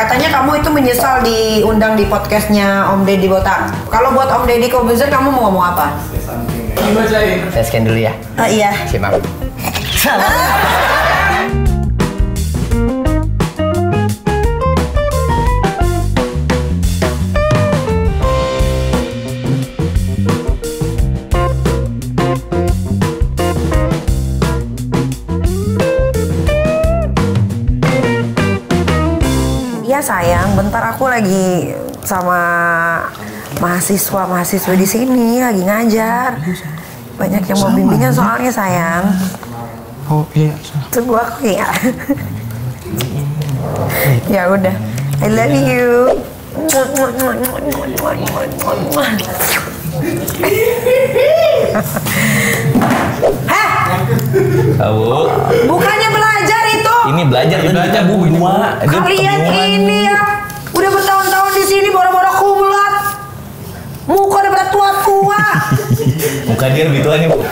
Katanya kamu itu menyesal diundang di podcastnya Om Deddy Botak. Kalau buat Om Deddy Kobuzer kamu mau ngomong apa? Saya scan dulu ya. Oh iya. Siap, Iya sayang, bentar aku lagi sama mahasiswa-mahasiswa di sini lagi ngajar. Banyak yang mau bimbingan soalnya sayang. Oh iya. Tunggu aku ya. ya udah. I love you. Heh, Tahu. bukannya. Ini belajar kan belajar, kita Bu, ini. Dia Kalian ini ya udah bertahun-tahun di sini boro-boro kumlat. Muka udah pada tua-tua. Muka dia lebih tua nih, Bu.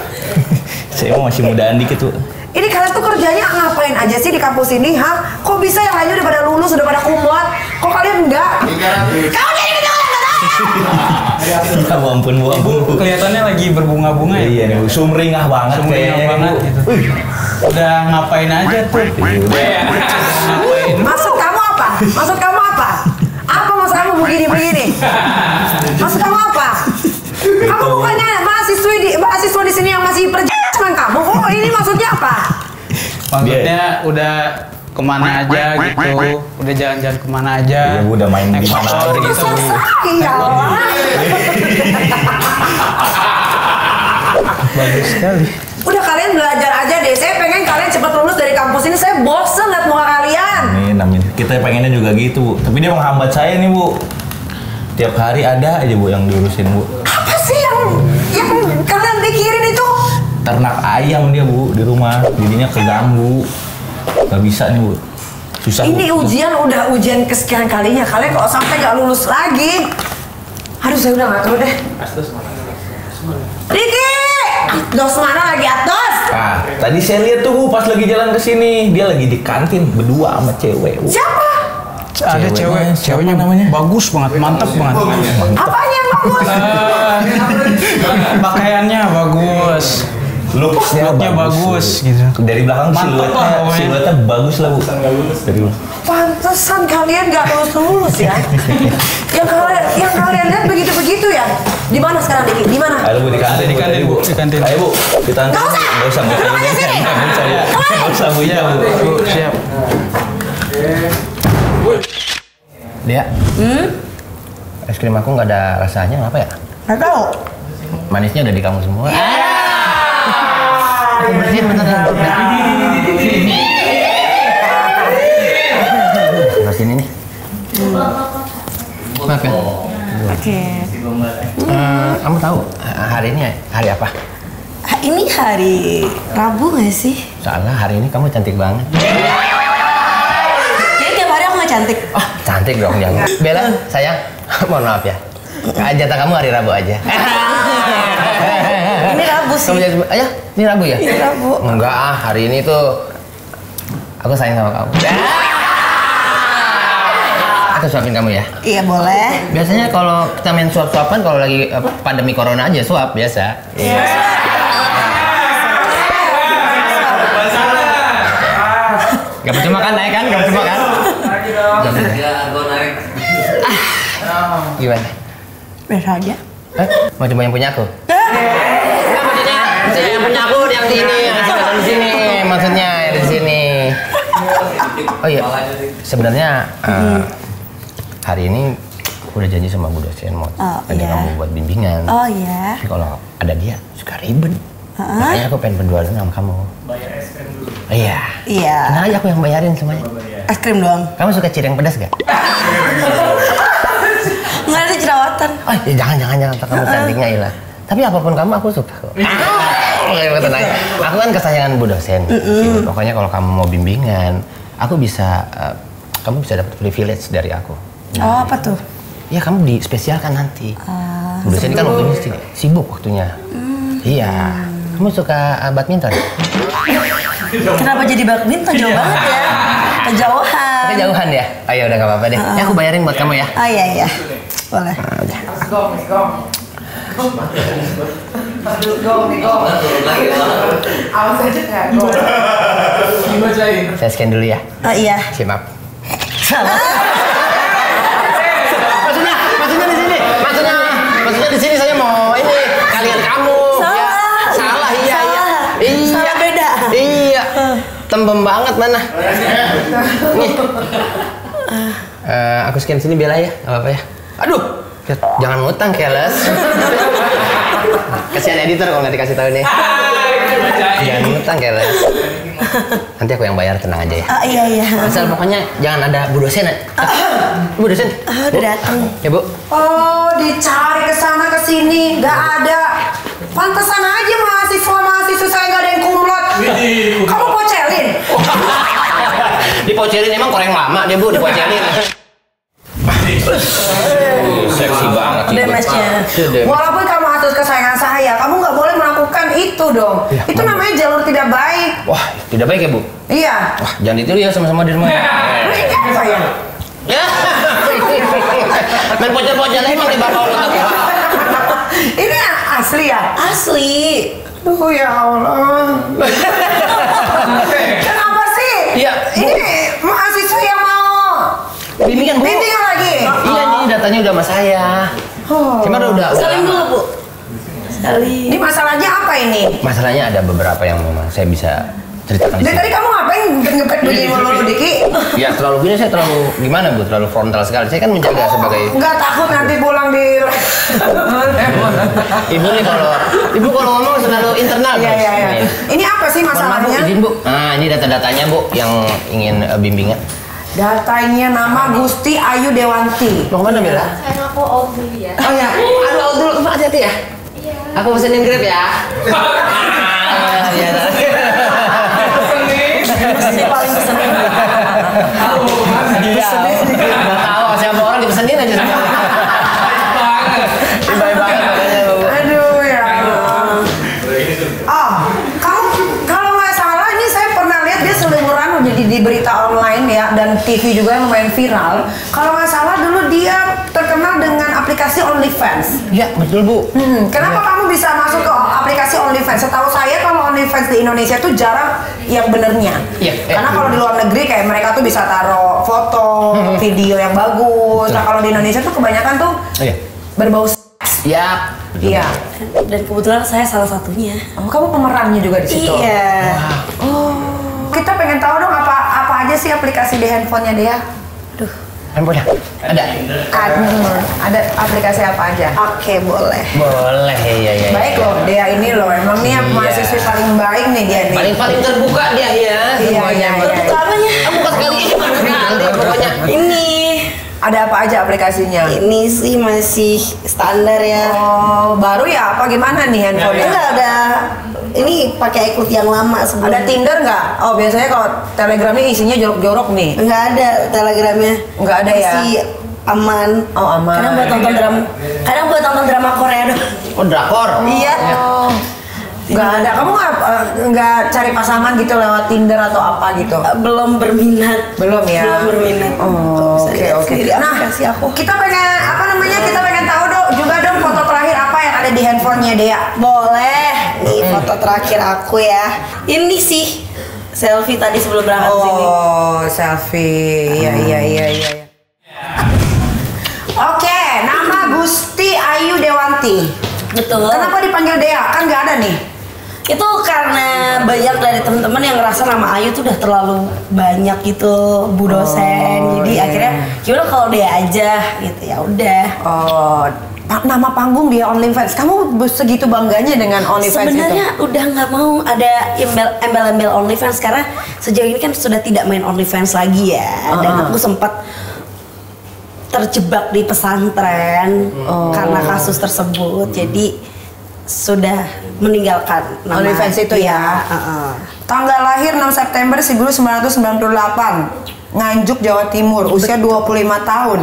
Saya mah masih mudaan dikit, Bu. Ini kalian tuh kerjanya ngapain aja sih di kampus ini, ha? Kok bisa yang lainnya udah pada lulus, udah pada kumlat? Kok kalian enggak? Kamu jadi? Ya Bu, ampun, Bu, ampun. Bu. Kelihatannya lagi berbunga-bunga ya. Iya nih, Bu. sumringah banget Sumringah kayaknya, banget Bu. gitu. Udah ngapain aja tuh? Iya. Ngapain? Maksud kamu apa? Maksud kamu apa? Apa maksud kamu begini-begini? Maksud kamu apa? Kamu bukannya mahasiswa di mahasiswa di sini yang masih perjalanan kamu? Oh, ini maksudnya apa? Maksudnya udah ke mana aja gitu, udah jalan-jalan ke mana aja. Iya, Bu, udah main Naik di mana aja gitu. Selesai ya. Bagus sekali. Udah kalian belajar aja deh. Saya pengen kalian cepat lulus dari kampus ini. Saya bosen liat muka kalian. Ini namanya kita pengennya juga gitu, Bu. Tapi dia menghambat saya nih, Bu. Tiap hari ada aja, Bu, yang diurusin, Bu. Apa sih yang yang kalian pikirin itu? Ternak ayam dia, Bu, di rumah. Jadinya keganggu. Gak bisa nih, Bu. Susah, Bu. Ini ujian udah ujian kesekian kalinya. Kalian kok sampai nggak lulus lagi? Aduh, saya udah tahu deh. Riki, dos mana lagi atas? Ah, tadi saya lihat tuh, Bu, pas lagi jalan ke sini. Dia lagi di kantin berdua sama cewek, Bu. Siapa? Ada Ceweknya, cewek, siapa ceweknya namanya? bagus banget, mantap banget. Apanya yang bagus? Eh, pakaiannya bagus. Looks-nya Looknya bagus, gitu. Dari belakang siluetnya, lah pokoknya. siluetnya bagus lah, Bu. Dari. Pantesan kalian nggak lulus lulus ya? yang kalian yang kalian lihat begitu begitu ya? Di mana sekarang Riki? Di mana? Ayo Bu di kantin, Di kantin, Bu. Di kantin. Ayo Bu, kita Nggak usah. Nggak usah, nggak usah. Nggak usah. Nggak usah, Bu. Iya, Bu. Siap. Dia, Hmm? es krim aku nggak ada rasanya, kenapa ya? Nggak tahu. Manisnya udah di kamu semua. Aku bersihin bentar ya. Bersihin ini. Maaf ya. Oke. Kamu tahu eh, hari ini hari apa? Ini hari Rabu nggak sih? Soalnya hari ini kamu cantik banget. Jadi tiap hari aku nggak cantik. Oh, cantik dong jangan. Bella, sayang, mohon maaf ya. Jatah kamu hari Rabu aja. Sih. Kamu jadi, ayo, ini Rabu ya? Ini Rabu. Enggak ah, hari ini tuh aku sayang sama kamu. Aku suapin kamu ya. Iya boleh. Biasanya kalau kita main suap-suapan kalau lagi apa, pandemi corona aja suap biasa. Iya. Gak percuma kan naik kan? Gak percuma kan? Gimana? Biasa aja. Eh, mau coba yang punya aku? Enggak maksudnya, maksudnya yang punya aku yang di sini, yang di sini, sini, maksudnya yang di sini. Oh iya, sebenarnya eh, hari ini aku udah janji sama Bu dosen mau Oh, ada iya. kamu buat bimbingan. Oh iya. Tapi kalau ada dia suka ribet. Heeh. Makanya aku pengen berdua sama kamu. Bayar es krim dulu. Iya. Iya. Nah, aja aku yang bayarin semuanya. Es krim doang. Kamu suka cireng pedas gak? Nggak ada jerawatan. Oh, ya jangan jangan jangan kamu cantiknya hilang. Tapi apa pun kamu aku suka kok. Ah, tenang. Aku kan kesayangan Bu dosen. Gitu. Pokoknya kalau kamu mau bimbingan, aku bisa eh, kamu bisa dapat privilege dari aku. Oh apa tuh? Ya kamu dispesialkan nanti. Ah, Bu dosen kan waktunya si- sibuk waktunya. Iya. Kamu suka eh, badminton? Kenapa jadi badminton jauh banget ya? Kejauhan. kejauhan ya? Ayo udah gak apa-apa deh. Ya aku bayarin buat kamu ya. Oh iya iya. Boleh. Saya scan dulu ya. Oh iya. Siap. maksudnya, maksudnya di sini. Maksudnya, maksudnya di sini saya mau ini kalian kamu. Salah. Ya, salah iya iya. Salah. Iya. Salah beda. Iya. Tembem banget mana? Nih. Eh, aku scan sini bela ya, nggak apa-apa ya. Aduh, jangan ngutang keles. Kasihan editor kalau nggak dikasih tahu nih. Jangan ngutang keles. Nanti aku yang bayar tenang aja ya. Oh iya iya. Asal pokoknya jangan ada bu dosen. Bu dosen. Ah, udah datang. Ya bu. Oh, dicari ke sana ke sini, nggak ada. Pantesan aja mahasiswa mahasiswa saya nggak ada yang kumlot. Kamu pocelin? Dipocelin emang koreng lama dia bu dipocelin. Seksi banget sih. Damage-nya. Damage. Walaupun kamu mahasiswa kesayangan saya, kamu nggak boleh melakukan itu dong. Ya, itu namanya jalur tidak baik. Wah, tidak baik ya bu. Iya. Wah, jangan ditiru ya sama-sama di rumah. Ini apa ya? Ya. Main pocel-pocel emang di bawah otak. Ini asli ya? Asli. Aduh ya Allah. Kenapa sih? Iya, Bu. Ini mahasiswa yang mau Bimbingan bu. bimbingan datanya udah sama saya. Oh. Cuma udah udah. Salim dulu, Bu. Salim. Ini masalahnya apa ini? Masalahnya ada beberapa yang memang saya bisa ceritakan Dari tadi kamu ngapain ngepet begini mulu Diki? Ya terlalu gini saya terlalu gimana bu? Terlalu frontal sekali. Saya kan menjaga sebagai Nggak takut nanti pulang di ibu nih kalau ibu kalau ngomong selalu internal. Iya iya iya. Ini apa sih Mohon maaf, bu, masalahnya? izin bu. Nah ini data-datanya bu yang ingin eh, bimbingan. Datanya nama Gusti Ayu Dewanti. Mau ke mana Mila? Sayang aku out dulu ya. Oh ya, aduh dulu, Mbak, hati-hati ya. Iya. Aku pesenin grab ya. Ah, iya. Ini paling keseneng. Dan TV juga yang lumayan viral. Kalau nggak salah dulu dia terkenal dengan aplikasi OnlyFans. Iya betul bu. Hmm, kenapa kamu bisa masuk ke aplikasi OnlyFans? Setahu saya kalau OnlyFans di Indonesia tuh jarang yang benernya. Iya, iya. Karena kalau di luar negeri kayak mereka tuh bisa taruh foto, video yang bagus. Nah kalau di Indonesia tuh kebanyakan tuh Iya. berbau seks. Iya. Iya. Dan kebetulan saya salah satunya. Oh, kamu pemerannya juga di situ. Iya. Oh. Kita pengen tahu dong apa sih aplikasi di handphonenya dia? Handphonenya ada. Ada, ada aplikasi apa aja? Oke, boleh. Boleh ya ya. Baik loh, dia ini loh. Emang nih Iya. mahasiswi paling baik nih dia nih. Paling paling terbuka dia ya. Iya, iya, iya. Buka apanya? Ah, buka sekali sekali pokoknya. Ini. Ada apa aja aplikasinya? Ini sih masih standar ya. Oh, baru ya? Apa gimana nih handphonenya? Enggak ada. Ini pakai ikut yang lama sebelum. Ada Tinder nggak? Oh, biasanya kalau Telegram ini isinya jorok-jorok nih. Enggak ada telegramnya. Nggak ada ya? Masih aman. Oh, aman. Kadang buat nonton drama. Kadang buat nonton drama Korea doang. Oh drakor. Iya. Oh. Nggak ada. Kamu nggak eh, nggak cari pasangan gitu lewat Tinder atau apa gitu? Belum berminat. Belum ya? Belum berminat. Oh, oke oke. sendiri Nah, aplikasi aku. kita pengen apa namanya? Kita pengen tahu dong juga dong foto ada di handphonenya dia. Boleh. Nih foto terakhir aku ya. Ini sih selfie tadi sebelum berangkat sini. Oh, selfie. Iya iya iya iya. iya. Oke, nama Gusti Ayu Dewanti. Betul. Kenapa dipanggil Dea? Kan nggak ada nih. Itu karena banyak dari teman-teman yang ngerasa nama Ayu tuh udah terlalu banyak gitu bu dosen. Oh, Jadi iya. akhirnya gimana kalau dia aja gitu ya udah. Oh, pa- nama panggung dia OnlyFans. Kamu segitu bangganya dengan OnlyFans Sebenarnya itu? udah nggak mau ada embel- embel-embel OnlyFans karena sejauh ini kan sudah tidak main OnlyFans lagi ya. Dan Uh-uh. aku sempat terjebak di pesantren Oh. karena kasus tersebut. Jadi sudah meninggalkan nama OnlyFans itu ya? Iya, uh-uh. Tanggal lahir 6 September 1998. Nganjuk, Jawa Timur. Usia 25 tahun.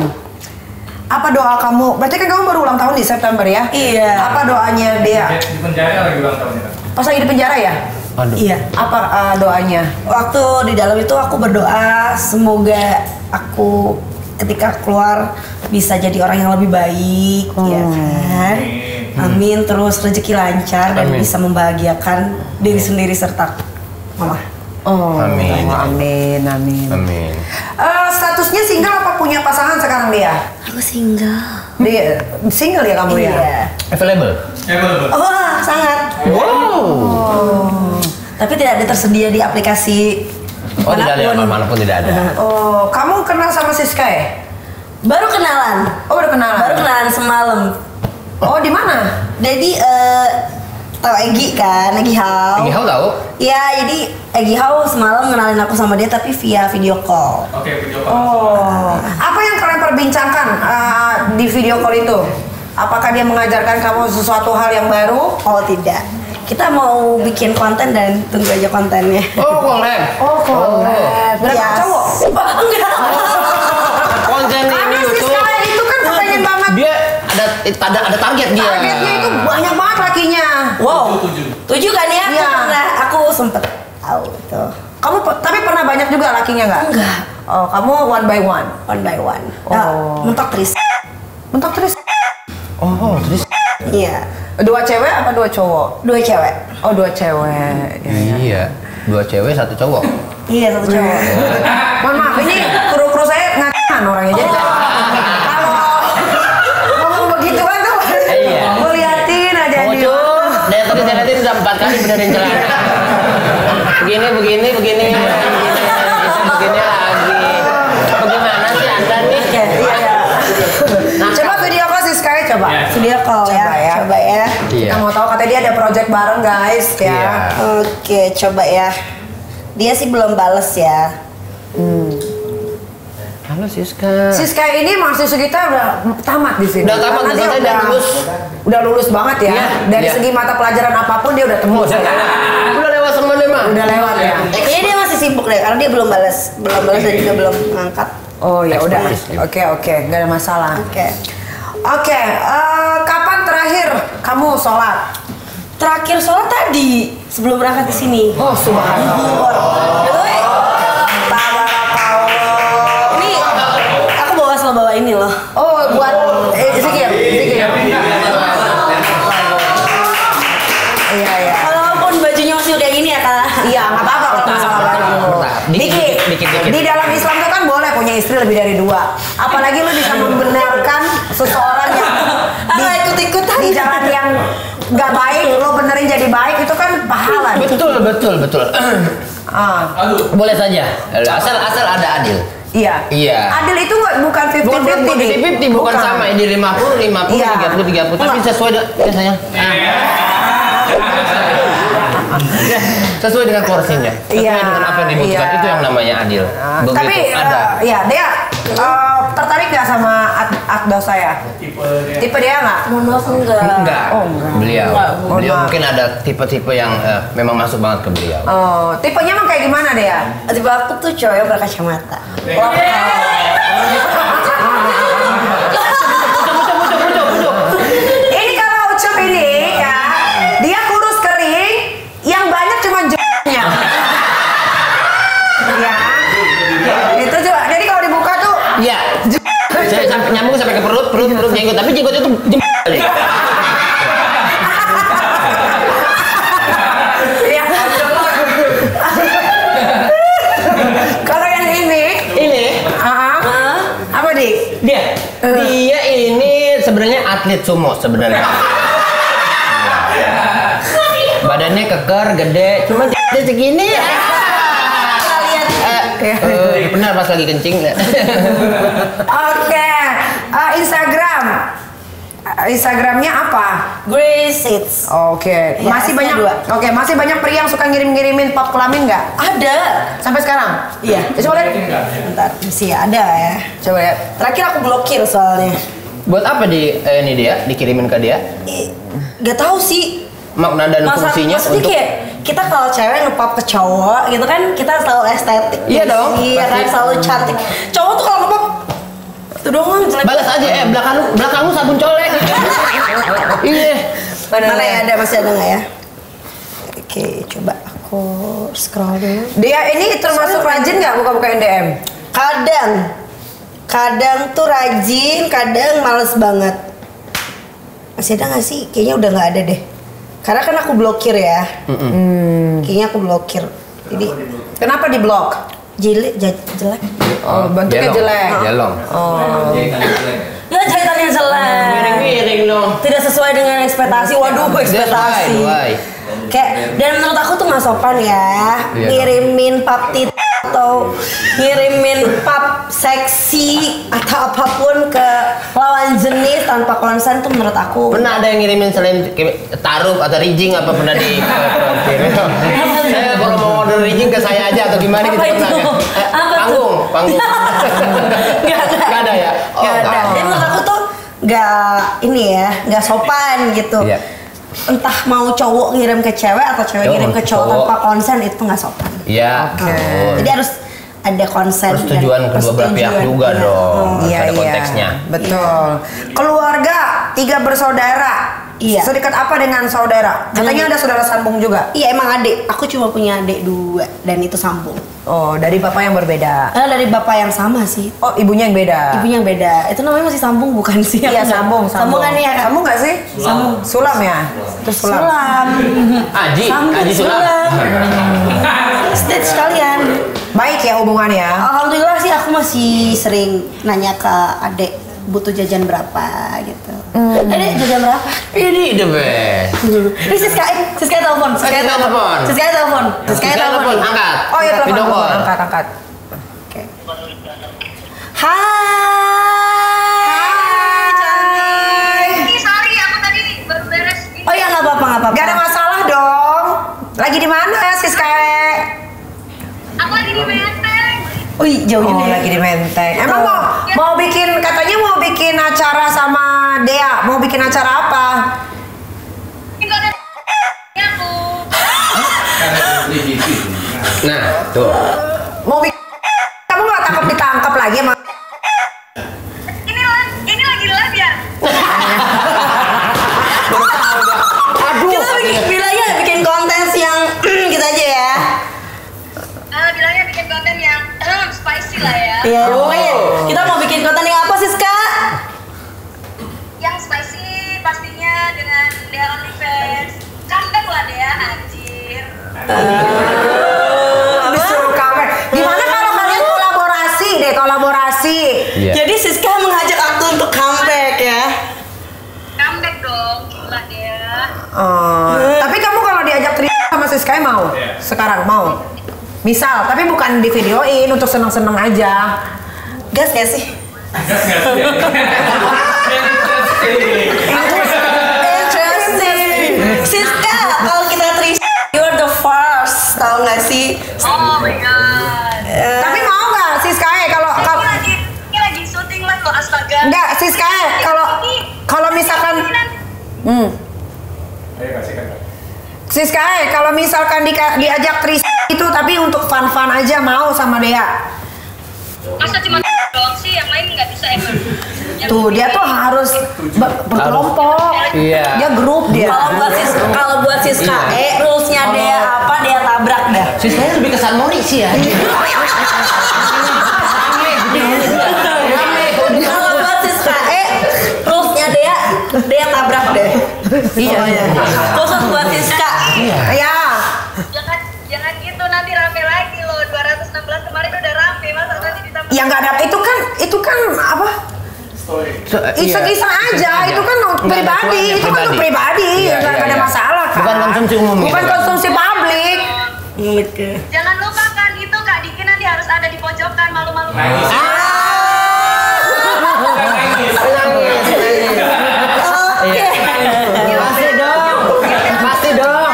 Apa doa kamu? Berarti kan kamu baru ulang tahun di September ya? Iya. Apa doanya dia? Di penjara lagi ulang tahunnya. Pas lagi di penjara ya? Aduh. Iya. Apa uh, doanya? Waktu di dalam itu aku berdoa semoga aku ketika keluar bisa jadi orang yang lebih baik, ya kan? Amin. Terus rezeki lancar dan Amin. bisa membahagiakan diri sendiri serta mama. Oh, Amin. amin, amin. Amin. Eh, statusnya single apa punya pasangan sekarang dia? Aku single. Dia single ya kamu ya? Iya. Available. Oh, sangat. Wow. Tapi tidak ada tersedia di aplikasi Oh tidak ada, mana pun. mana pun tidak ada. Oh, kamu kenal sama Siska ya? Baru kenalan. Oh, udah kenalan. Baru kenalan semalam. Oh, di mana? Jadi eh tahu Egi kan, Egi Hao. Ini kau tahu? Iya, jadi Egi Hao semalam kenalin aku sama dia tapi via video call. Oh, apa yang kalian perbincangkan eh, di video call itu? Apakah dia mengajarkan kamu sesuatu hal yang baru? Oh tidak. Kita mau bikin konten dan tunggu aja kontennya. Oh, collab. Oh, collab. Berapa Yes. cowok? Oh, enggak. Konten ini Karena YouTube. Siska itu kan kepengen banget. Dia ada ada ada target dia. Targetnya itu banyak banget lakinya. Wow. Tujuh kan ya? Iya. Karena aku sempet tahu itu. Kamu tapi pernah banyak juga lakinya nggak? Enggak. Oh, kamu one by one. One by one. Oh. Nah, mentok Tris. Mentok terus. Oh, terus Iya. Dua cewek apa dua cowok? Dua cewek. Oh, dua cewek. Ya, ya. iya. Dua cewek, satu cowok. Iya satu cowok. Mohon maaf, ini kali benerin celana. Begini, begini, begini, begini, begini lagi. Bagaimana sih anda nih? Iya. Nah, Coba video call si Sky coba. Video call ya. Coba ya. Coba ya. Iya. Kita mau tahu katanya dia ada project bareng guys ya. Iya. Oke, coba ya. Dia sih belum bales ya. Halo Siska. Si Sky ini mahasiswa kita udah tamat di sini. Udah tamat, Karena dia udah udah lulus. Udah lulus banget ya. Iya, Dari iya. segi mata pelajaran apa pun dia udah tembus. Udah, udah lewat semua deh mah. Udah lewat ya. Kayaknya dia masih sibuk deh, karena dia belum balas, belum balas dan juga belum ngangkat. Oh ya udah. Oke oke, nggak ada masalah. Oke. Oke, eh, kapan terakhir kamu sholat? Terakhir sholat tadi sebelum berangkat ke sini. Oh subhanallah. By istri lebih dari dua. Apalagi lu bisa membenarkan seseorang yang di, Ah, ikut-ikutan. di jalan yang nggak baik, lo benerin jadi baik itu kan pahala. Betul, betul, betul. Ah, Boleh saja. Asal asal ada adil. iya. Iya. Adil itu nggak bukan 50-50 Bukan bukan Dik. 50 bukan sama ini 50 50 Iya. 30 30 tapi Enggak. sesuai dengan ya sayang. Ya, sesuai dengan porsinya. Sesuai Iya, dengan apa yang dibutuhkan iya. itu yang namanya adil. Ah, Begitu tapi ada. eh, ya dia eh, tertarik nggak sama Ak- Akdos saya? Tipe dia nggak? Mohon maaf enggak. enggak. Oh, enggak. Beliau. Mohon Beliau maaf. mungkin ada tipe-tipe yang eh, memang masuk banget ke beliau. Oh, tipenya emang kayak gimana dia? Tipe aku tuh cowok berkacamata. Ini kalau Ucup ini ya, dia kurus kering, yang banyak cuma j***nya. ya. Itu juga. Jadi kalau dibuka tuh Iya. Saya sampai nyambung sampai ke perut, perut, perut jenggot, tapi jenggot itu jem ya. kalau yang ini, Ini. Apa dik? dia. Dia ini sebenarnya atlet sumo sebenarnya. Badannya keker gede cuma dia segini. Ya Eh, eh, benar pas lagi kencing. Oke, eh, Instagram. Instagramnya apa? Grace. Oke, Ya, masih banyak. dua. Oke, masih banyak pria yang suka ngirim-ngirimin pop kelamin nggak? Ada. Sampai sekarang? Iya. Ya, coba lihat. Bentar, masih ada ya. Coba lihat. Terakhir aku blokir soalnya. buat apa di eh, ini dia dikirimin ke dia Gak tahu sih. makna dan Masa, fungsinya maksudnya untuk kayak kita kalau cewek ngepop ke cowok gitu kan kita selalu estetik Iya dong, iya kan selalu cantik cowok tuh kalau ngepop itu doang jelek balas aja eh belakang belakangmu sabun colek iya mana, ya ada masih ada nggak ya oke coba aku scroll dulu. Dia ini termasuk rajin nggak buka-bukain DM? Kadang, kadang tuh rajin, kadang males banget. Masih ada nggak sih? Kayaknya udah nggak ada deh. Karena kan aku blokir ya. Hmm. Kayaknya aku blokir. Jadi Kenapa di blok? Jelek, jelek. Oh, bentuknya Jelong. jelek. Jelong. Oh. Ya jahitannya jelek. Miring-miring dong. Tidak sesuai dengan ekspektasi. Waduh, ekspektasi. Kayak dan menurut aku tuh nggak sopan ya Iya. ngirimin pap tit atau ngirimin pap seksi atau apa pun ke lawan jenis tanpa konsen tuh menurut aku Pernah ada yang ngirimin selain taruh atau rijing apa pernah di Saya kalau mau order rijing ke saya aja atau gimana gitu pernah itu? nggak? Eh, Apa tuh? Panggung. Nggak ada. Ya? Oh, Nggak ada. Jadi menurut aku tuh nggak ini ya, nggak sopan gitu. Iya. Entah mau cowok ngirim ke cewek atau cewek Cowok ngirim ke cowok, cowok. tanpa konsen itu nggak sopan. Iya. betul. Jadi harus ada konsen dan Persetujuan kedua belah pihak juga iya. dong. Oh. Iya, ada iya. konteksnya. Betul. Keluarga tiga bersaudara. Iya. Sedekat apa dengan saudara? Katanya ada saudara sambung juga. Iya emang adik. Aku cuma punya adik dua dan itu sambung. Oh, dari bapak yang berbeda. Karena dari bapak yang sama sih. Oh, ibunya yang beda. Ibunya yang beda. Itu namanya masih sambung bukan sih? Iya, nggak- sambung, sambung. Sambungan ya. Sambung nggak sih? Sambung. Sulam ya? Terus sulam. Sulam. Aji, Sambung Aji Sulam. Stage sekalian. Baik ya hubungannya. Alhamdulillah sih aku masih sering nanya ke adik butuh jajan berapa gitu. Hmm. Adik jajan berapa? Ini the best. Ini Siska, eh, Siska telepon, Siska Siska telepon, telepon. Siska telepon, Siska Siska telepon. telepon, angkat. Oh ya telepon. Video call. telepon. Angkat, angkat. Hai, cantik. Ini sorry aku tadi baru beres ini. Oh ya nggak apa-apa nggak apa-apa. Gak ada masalah dong. Lagi di mana Siskae? Aku lagi di Menteng. Wih jauh Oh, juga. lagi di Menteng. Emang mau mau bikin katanya mau bikin acara sama Dea. Mau bikin acara apa? Ini gak ada aku. Nah, tuh. Mau bikin kamu nggak takut ditangkap lagi sama Ini live, ini lagi live ya? Kita bikin bilangnya bikin konten yang gitu aja ya. Eh, bilangnya bikin konten yang eh, spicy lah ya. Iya, pokoknya kita mau bikin konten yang apa sih, Kak? Yang spicy pastinya dengan Dea OnlyFans. Comeback lah Dea, anjir. disuruh Siskae mau? Sekarang mau? Misal, tapi bukan di videoin untuk seneng-seneng aja. Gas gak sih? Interesting. Siska, kalau kita tris, you are the first, tau gak sih? Oh my god. Eh, Tapi mau nggak Siskae kalau Ini kalau lagi, ini lagi syuting live loh, astaga. enggak Siskae kalau kalau misalkan hmm. Siskae kalau misalkan di, diajak Tris itu tapi untuk fun-fun aja mau sama Dea. Masa cuma doang sih, yang lain nggak bisa emang. Tuh dia tuh harus ber- berkelompok. Iya. Dia grup dia. Kalau buat sis, kalau buat Siska, eh rulesnya dia apa dia tabrak dah. Sisanya lebih ke San Mori sih ya. Kalau buat Siska, eh rulesnya dia dia tabrak deh. Iya. Khusus buat Siska. Ya. jangan jangan gitu nanti rame lagi loh. 216 kemarin udah rame masa nanti ditambah yang nggak ada itu kan itu kan apa? Iseng-iseng aja itu kan pribadi itu kan untuk pribadi. Iya, nggak iya, ada iya. masalah kan Bukan konsumsi umum bukan gitu. konsumsi publik. Jangan lupa kan itu kak Diki nanti harus ada di pojokan malu-malu Oke. Pasti dong. Pasti dong.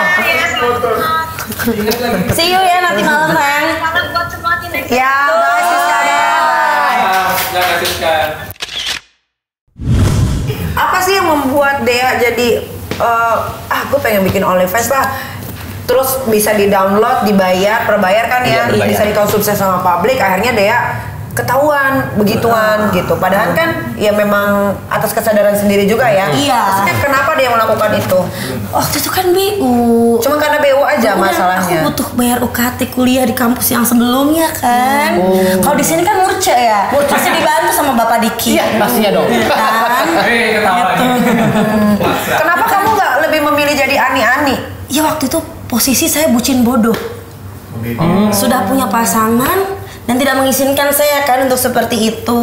See you ya nanti malam sayang. buat semua ya bye Siska apa sih yang membuat Dea jadi eh, ah gue pengen bikin OnlyFans lah. Terus bisa di download dibayar perbayar kan ya berbayar. bisa dikonsumsi sama publik. Akhirnya Dea ketahuan begituan gitu. Padahal kan ya memang atas kesadaran sendiri juga ya. Iya. Maksudnya kenapa dia melakukan itu? Waktu itu kan BU. Cuma karena BU aja Aku kan- masalahnya. Aku butuh bayar UKT kuliah di kampus yang sebelumnya kan. Oh. Kalau di sini kan murce ya. Pasti dibantu sama Bapak Diki. Iya, pastinya dong. Kan? Kenapa kamu nggak lebih memilih jadi ani-ani? Ya waktu itu posisi saya bucin bodoh. Sudah punya pasangan dan tidak mengizinkan saya kan untuk seperti itu.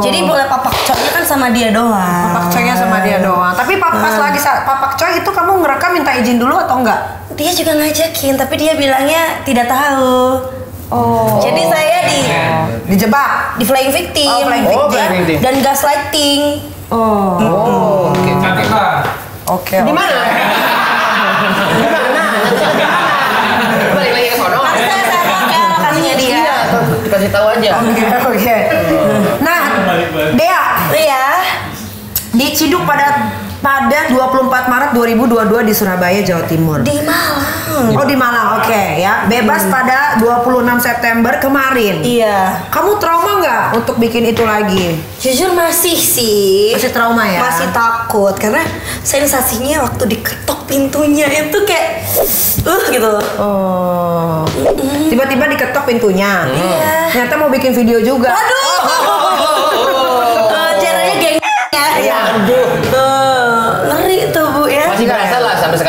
Jadi boleh papak coknya kan sama dia doang. Papak coynya sama dia doang. Tapi pas, pas lagi saat papak coy itu kamu ngerekam minta izin dulu atau enggak? Dia juga ngajakin tapi dia bilangnya tidak tahu. Oh. Jadi saya di Dijebak. di flying victim, Oh, flying victim. dan, flying victim. dan gaslighting. Oh. Oh, oke. Cantik lah. Oke. Di mana? Balik lagi ke sono. Nanti saya saya pakai lokasinya dia. Iya, dikasih tahu aja. Oke, oke. Nah, Dea, Iya. diciduk pada pada 24 Maret 2022 di Surabaya, Jawa Timur. Di Malang. Oh di Malang, oke ya. Bebas pada 26 September kemarin. Iya. Kamu trauma nggak untuk bikin itu lagi? Jujur masih sih. Masih trauma ya? Masih takut karena sensasinya waktu diketok pintunya itu kayak uh gitu. Oh. Tiba-tiba diketok pintunya. Iya. Ternyata mau bikin video juga. Aduh. Eh, Caranya gengnya ya. Aduh.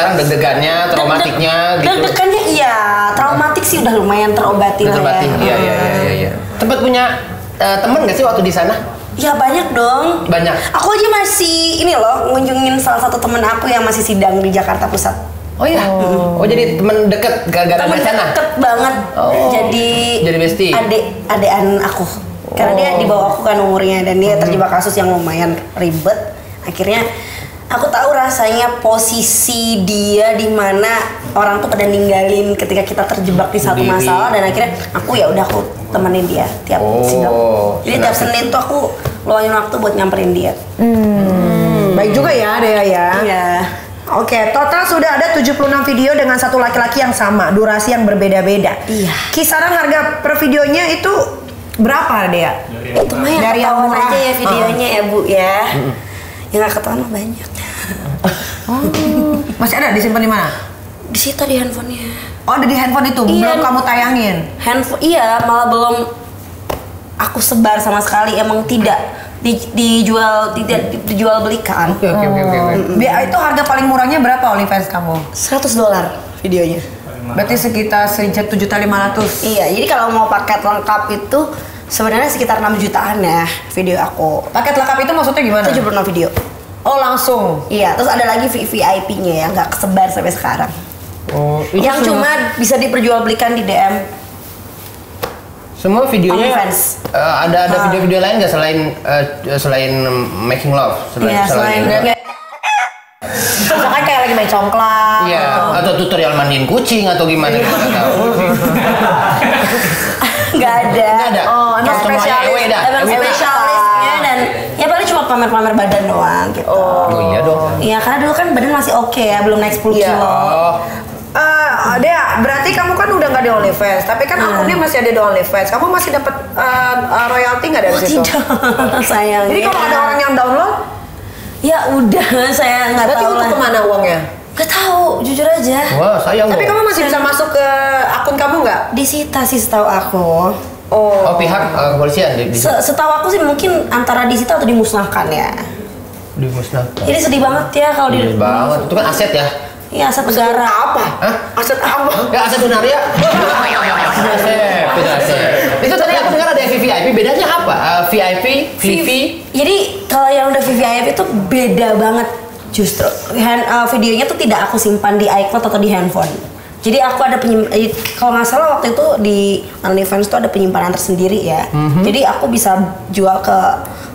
Sekarang deg-degannya, traumatiknya gitu. Deg-degannya iya, traumatik sih udah lumayan terobati lah Terobati. ya. Iya, iya, iya, iya. Tempat punya eh, temen gak sih waktu di sana? Ya banyak dong. Banyak. Aku aja masih ini loh ngunjungin salah satu temen aku yang masih sidang di Jakarta Pusat. Oh iya. Oh, jadi temen deket gara-gara Temen di sana. deket banget. Oh. Jadi Jadi bestie. Adik adean aku. Karena dia di bawah aku kan umurnya dan dia terjebak kasus yang lumayan ribet. Akhirnya aku tahu rasanya posisi dia di mana orang tuh pada ninggalin ketika kita terjebak di satu masalah dan akhirnya aku ya udah aku temenin dia tiap Oh, sidang. Jadi tiap. Senin tuh aku luangin waktu buat nyamperin dia. Baik juga ya Dea ya. Iya. Oke, total sudah ada 76 video dengan satu laki-laki yang sama, durasi yang berbeda-beda. Iya. Kisaran harga per videonya itu berapa, Dea? Itu mah yang Dari yang murah. aja ya videonya ya Bu ya. Yang gak ketahuan mah banyak. Masih ada disimpan di mana? Di situ di handphonenya. Oh, ada di handphone itu, Iya. belum kamu tayangin. Handphone iya malah belum aku sebar sama sekali emang tidak di- dijual tidak di- dijual belikan. Oke, oke, oke, oke. itu harga paling murahnya berapa OnlyFans kamu? 100 dolar videonya. Berarti sekitar sejuta tujuh juta lima ratus. Iya, jadi kalau mau paket lengkap itu sebenarnya sekitar 6 jutaan ya video aku. Paket lengkap itu maksudnya gimana? 76 video. Oh langsung. Iya, terus ada lagi VIP-nya ya, nggak kesebar sampai sekarang. Oh, itu Yang semua- cuma bisa diperjualbelikan di DM. semua videonya eh, ada ada video-video lain nggak selain eh, selain making love? Iya, selain Misalkan kayak lagi main congklak. Iya, atau tutorial mandiin kucing atau gimana kita nggak tahu. nggak ada. Nggak ada. Oh, emang ewe dah. Emang Ewe. spesialisnya dan ya paling cuma pamer-pamer badan doang gitu. Oh iya dong. Iya, karena dulu kan badan masih oke ya, belum naik 10 Iya. kilo. Oh, Eh, Dea, berarti kamu kan udah nggak di OnlyFans, tapi kan akunnya masih ada di OnlyFans. Kamu masih dapat eh, eh, royalti nggak dari Oh situ? tidak, sayang. Jadi kalau ada orang yang download, ya udah, saya nggak berarti tahu untuk lah. ke mana uangnya? Gak tahu, jujur aja. wah sayang Tapi dong. kamu masih bisa masuk ke akun kamu nggak? Disita sih setahu aku. Oh pihak eh, kepolisian di, di Se- Setahu aku sih mungkin antara disita atau dimusnahkan ya. dimusnahkan. Jadi sedih banget ya kalau di Sedih banget. Itu kan aset ya. Iya, aset negara. Apa? Hah? Aset apa? Ya aset Sunaria. aset, itu aset. Itu tadi aku dengar ada VVIP. Bedanya apa? Eh, VIP, VV. Jadi kalau yang udah VVIP itu beda banget justru. Hand, uh, videonya tuh tidak aku simpan di iCloud atau di handphone. Jadi aku ada penyim eh, kalau nggak salah waktu itu di OnlyFans tuh ada penyimpanan tersendiri ya. Jadi aku bisa jual ke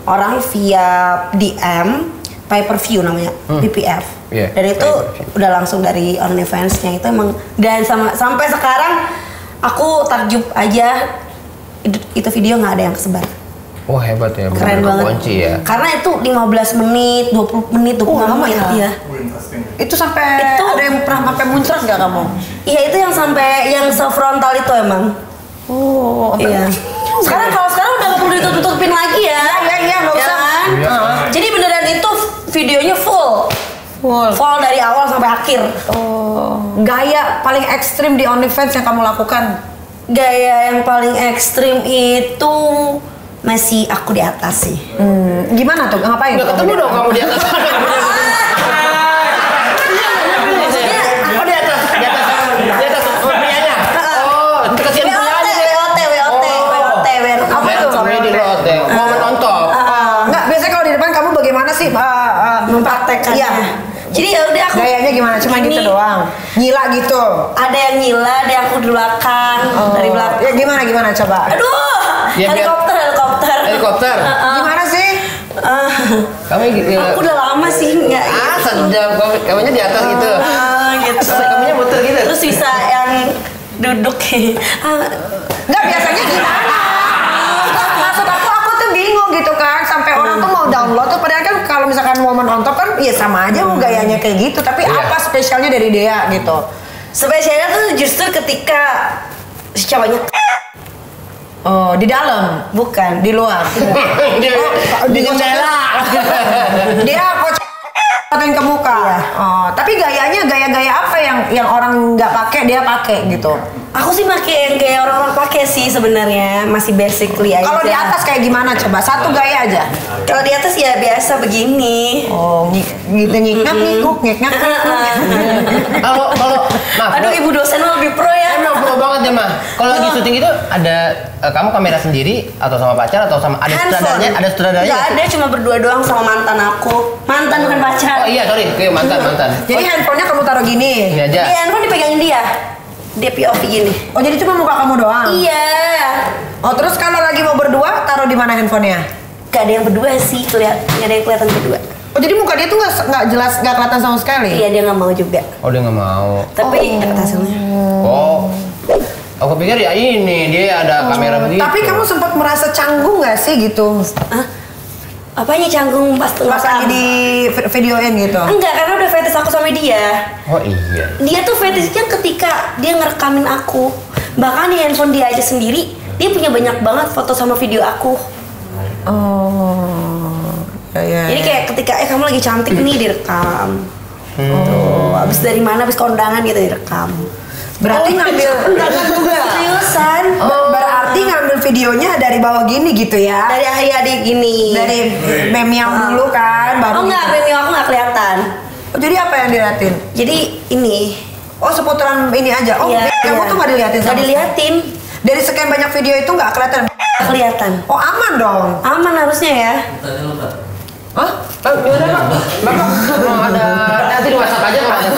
orang via DM pay per view namanya PPF. Iya, Dan itu udah langsung dari OnlyFans-nya itu emang dan sama sampai sekarang aku takjub aja itu, itu video nggak ada yang kesebar. Wah hebat ya. Keren banget. Kunci ya. Karena itu 15 menit, 20 menit, 20 Oh, lama menit ya? ya. Itu sampai Itu- ada yang pernah sampai muncrat nggak kamu? Iya itu yang sampai yang sefrontal itu emang. Oh, Iya. Sekarang kalau sekarang perlu ditutup-tutupin lagi ya. Iya, iya, nggak Ya usah. kan? Iya. Jadi beneran itu videonya full. Full. Full dari awal sampai akhir. Oh. Gaya paling ekstrim di OnlyFans yang kamu lakukan? Gaya yang paling ekstrim itu masih aku di atas sih. Hmm, gimana tuh? Ngapain? Nggak ketemu dong kamu di atas. Maksudnya Oh di atas, di atas, di atas oh, prianya. Oh, itu kasihan WOT, prianya. WOT, WOT, WOT, WOT. Apa Apa tuh? itu? Di lot. Mau menonton. Enggak, biasanya kalau di depan kamu bagaimana sih? Uh, uh, Mempraktekannya. Iya. Jadi ya udah aku Gayanya gimana? Cuma Ini gitu doang. Nyila gitu. Ada yang nyila, ada yang aku di belakang, dari belakang. Ya gimana gimana coba? Aduh, Ya, biar- helikopter, helikopter. Helikopter. Heeh. Gimana sih? Ah, Kamu gitu. aku udah lama sih nggak Ah, sedap. Kamu- Kamunya di atas gitu. Ah, gitu. Kamunya muter gitu. Terus bisa yang duduk ah, Enggak biasanya gimana? Maksud aku aku tuh bingung gitu kan sampai orang tuh mau download tuh padahal kan kalau misalkan woman on top kan ya sama aja mau gayanya kayak gitu tapi Iya. apa spesialnya dari Dea gitu? spesialnya tuh justru ketika si cowoknya Oh, di dalam, bukan di luar. Di, di jendela. Dia kok pakai ke muka. Oh, tapi gayanya gaya-gaya apa yang yang orang nggak pakai dia pakai gitu. aku sih pakai yang kayak orang-orang pakai sih sebenarnya masih basically aja Kalau di atas kayak gimana coba? Satu gaya aja. kalau di atas ya biasa begini Oh, ngik, gitu ngiknak ngikuk ngiknak. Kalau kalau maaf. aduh ibu dosen mah lebih pro ya Emang pro banget ya mah. Kalau lagi syuting itu ada eh, kamu kamera sendiri atau sama pacar atau sama ada sutradaranya? Ada sutradaranya? Ada cuma berdua doang sama mantan aku mantan bukan pacar Oh iya sorry, oke mantan mantan. Jadi handphonenya kamu taruh gini. Ini aja. Di handphone dipegangin dia dia POV gini Oh, jadi cuma muka kamu doang. iya Oh, terus kalau lagi mau berdua taruh di mana handphonenya? gak ada yang berdua sih kelihat nggak ada yang kelihatan berdua Oh, jadi muka dia tuh nggak nggak jelas nggak kelihatan sama sekali. iya dia nggak mau juga Oh dia nggak mau. tapi dapat hasilnya Oh. Aku pikir ya ini dia ada kamera begitu. Tapi kamu sempat merasa canggung nggak sih gitu? Hah? Apanya canggung pas Pas lagi di vi- videoin gitu. enggak karena udah fetish aku sama dia Oh iya. dia tuh fetishnya ketika dia ngerekamin aku bahkan di handphone dia aja sendiri dia punya banyak banget foto sama video aku Oh. Ya, ya. jadi kayak ketika eh kamu lagi cantik nih direkam tuh abis dari mana abis kondangan gitu direkam berarti ngambil seriusan Ber- berarti ngambil videonya dari bawah gini gitu ya. dari ayah adik gini Dari meme yang dulu kan baru oh enggak gitu. meme aku nggak kelihatan Oh, jadi apa yang diliatin? jadi ini Oh seputaran ini aja. Oh, Iya, kamu iya. tuh nggak diliatin sama diliatin Dari sekian banyak video itu nggak kelihatan. nggak kelihatan Oh aman dong. aman harusnya ya Hah? Oh, Pak. Bapak mau ada nanti di WhatsApp aja kalau ada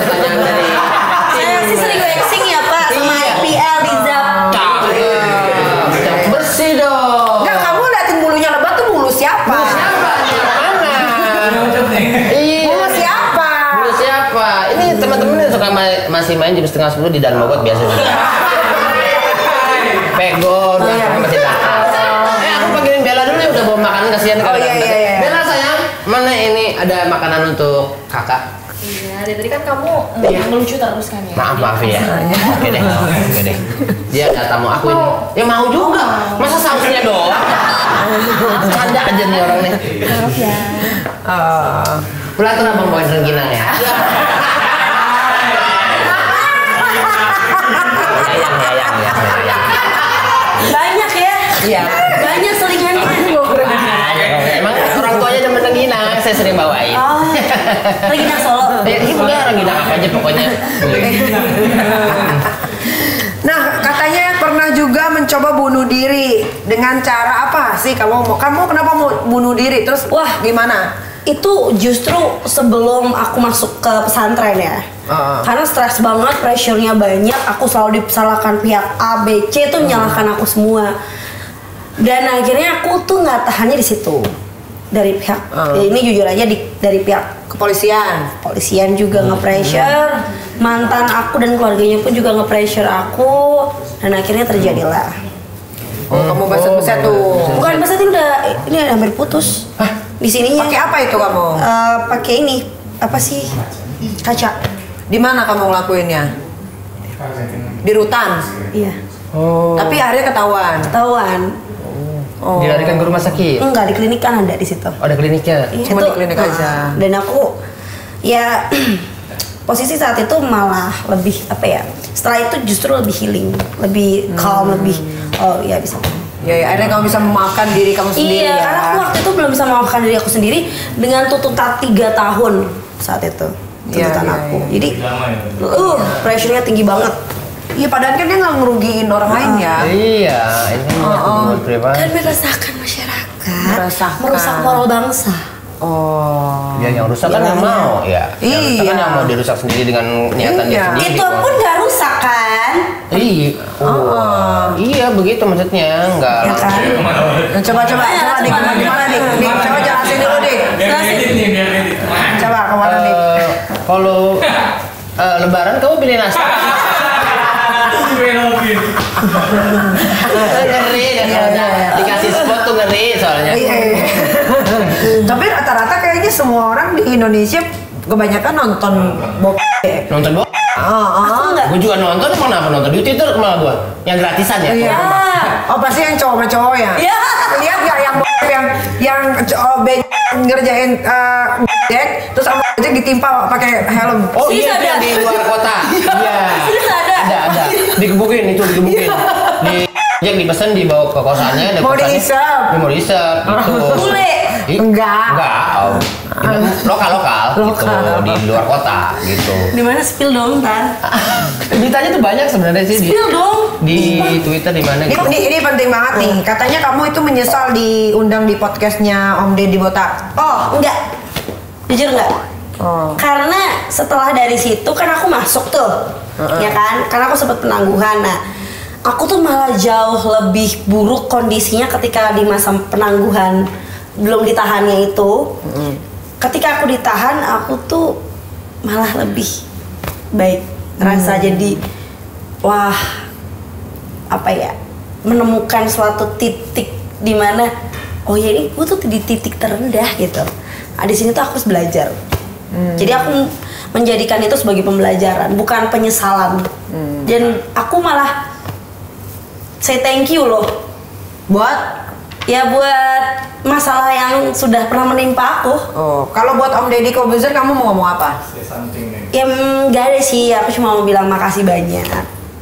masih main jam setengah sepuluh di Dan Mogot biasanya. Pegon, masih datang. Eh, aku panggilin Bella dulu ya udah bawa makanan kasihan Oh, iya, iya, iya. Bella sayang, mana ini ada makanan untuk kakak? Iya, dari tadi kan kamu mm, ngelucu terus kan ya. Maaf maaf ya. Oke deh, oke deh. Dia ada tamu aku ini. Ya mau juga. Masa sanksinya doang? Canda aja nih orang nih. Maaf ya. Oh. Pelatih abang bawain rengginang ya. Iya. banyak selingannya Emang orang tuanya demen rengginang, saya sering bawain. oh lagi nak solo Ya, ini udah rengginang apa aja pokoknya. Nah, katanya pernah juga mencoba bunuh diri dengan cara apa sih kamu mau? Kamu kenapa mau bunuh diri? Terus Wah. gimana? itu justru sebelum aku masuk ke pesantren ya Ah. karena stres banget pressure-nya banyak aku selalu disalahkan pihak A B C tuh menyalahkan aku semua dan akhirnya aku tuh nggak tahannya di situ. Dari pihak Ah. ya ini jujur aja di, dari pihak Kepolisian. polisian juga nge-pressure. mantan aku dan keluarganya pun juga nge-pressure aku. Dan akhirnya terjadilah. Oh, kamu baset-baset tuh. bukan pas itu udah ini hampir putus. Di sininya. Pakai apa itu kamu? Eh, pakai ini. Apa sih? Kaca. Di mana kamu ngelakuinnya? Di rutan. iya. Tapi akhirnya ketahuan. ketahuan Oh. Dilarikan ke rumah sakit. Enggak di klinik kan ada di situ. Oh, ada kliniknya. Iya, Cuma itu- di klinik nah, aja. Dan aku ya posisi saat itu malah lebih apa ya? Setelah itu justru lebih healing, lebih calm, lebih oh ya bisa. Ya, ya, akhirnya kamu bisa memaafkan diri kamu sendiri Iya, ya. karena aku waktu itu belum bisa memaafkan diri aku sendiri dengan tuntutan tiga tahun saat itu Iya, tuntutan iya, aku. iya. Jadi, uh, pressure-nya tinggi banget. Iya, padahal kan dia nggak ngerugiin orang lain ya. Iya, ini kan hubungan pribadi. Kan meresahkan masyarakat, Meresahkan. merusak moral bangsa. Oh. Ya yang rusak kan Iya, yang iya. mau ya. Yang rusak kan Iya. yang mau dirusak sendiri dengan niatan dia Iya. sendiri. Itu pun gak rusak kan? Iya. Oh. Iya begitu maksudnya enggak. Ya kan? Nah, coba coba Ayo, coba dik, coba. gimana dik? Dik, coba jelasin dulu dik. Coba ke mana dik? Eh, kalau eh, lebaran kamu pilih nasi? ngeri soalnya. dikasih spot tuh ngeri soalnya. Iya, iya. Tapi rata-rata kayaknya semua orang di Indonesia kebanyakan nonton bokep. Nonton ah. Aku enggak. Gue juga nonton, emang kenapa nonton di Twitter malah gua yang gratisan ya. Iya. Oh pasti yang cowok sama cowok ya? Iya. Lihat nggak yang bokep yang yang oh, ben- ngerjain dek terus sama ojek ditimpa pakai helm. Oh iya yang di luar kota. Iya. Sis ada. Ada ada. Dikebukin itu dikebukin. Di Jack dipesan dibawa ke kosannya, ada Mau dihisap. Dia Mau dihisap gitu. Bule. Ih, Enggak. Enggak. Oh. Lokal lokal gitu di luar kota gitu. Di mana spill dong, Tan? Beritanya tuh banyak sebenarnya sih di, Spill dong. di Twitter di mana Ini, gitu. ini, ini penting banget nih. Katanya kamu itu menyesal diundang di podcastnya Om Deddy Botak. Oh, enggak. Jujur enggak? Oh. Karena setelah dari situ kan aku masuk tuh. Ya kan? Karena aku sempat penangguhan. Nah, aku tuh malah jauh lebih buruk kondisinya ketika di masa penangguhan belum ditahannya itu. Ketika aku ditahan, aku tuh malah lebih baik. Rasa jadi wah apa ya? menemukan suatu titik di mana oh ya ini gue tuh di titik terendah gitu. Nah, di sini tuh aku harus belajar. Jadi aku menjadikan itu sebagai pembelajaran, bukan penyesalan. Dan aku malah say thank you loh Buat ya buat masalah yang sudah pernah menimpa aku. Oh, kalau buat Om Deddy Kobuzer kamu mau ngomong apa? Ya enggak ada sih, aku cuma mau bilang makasih banyak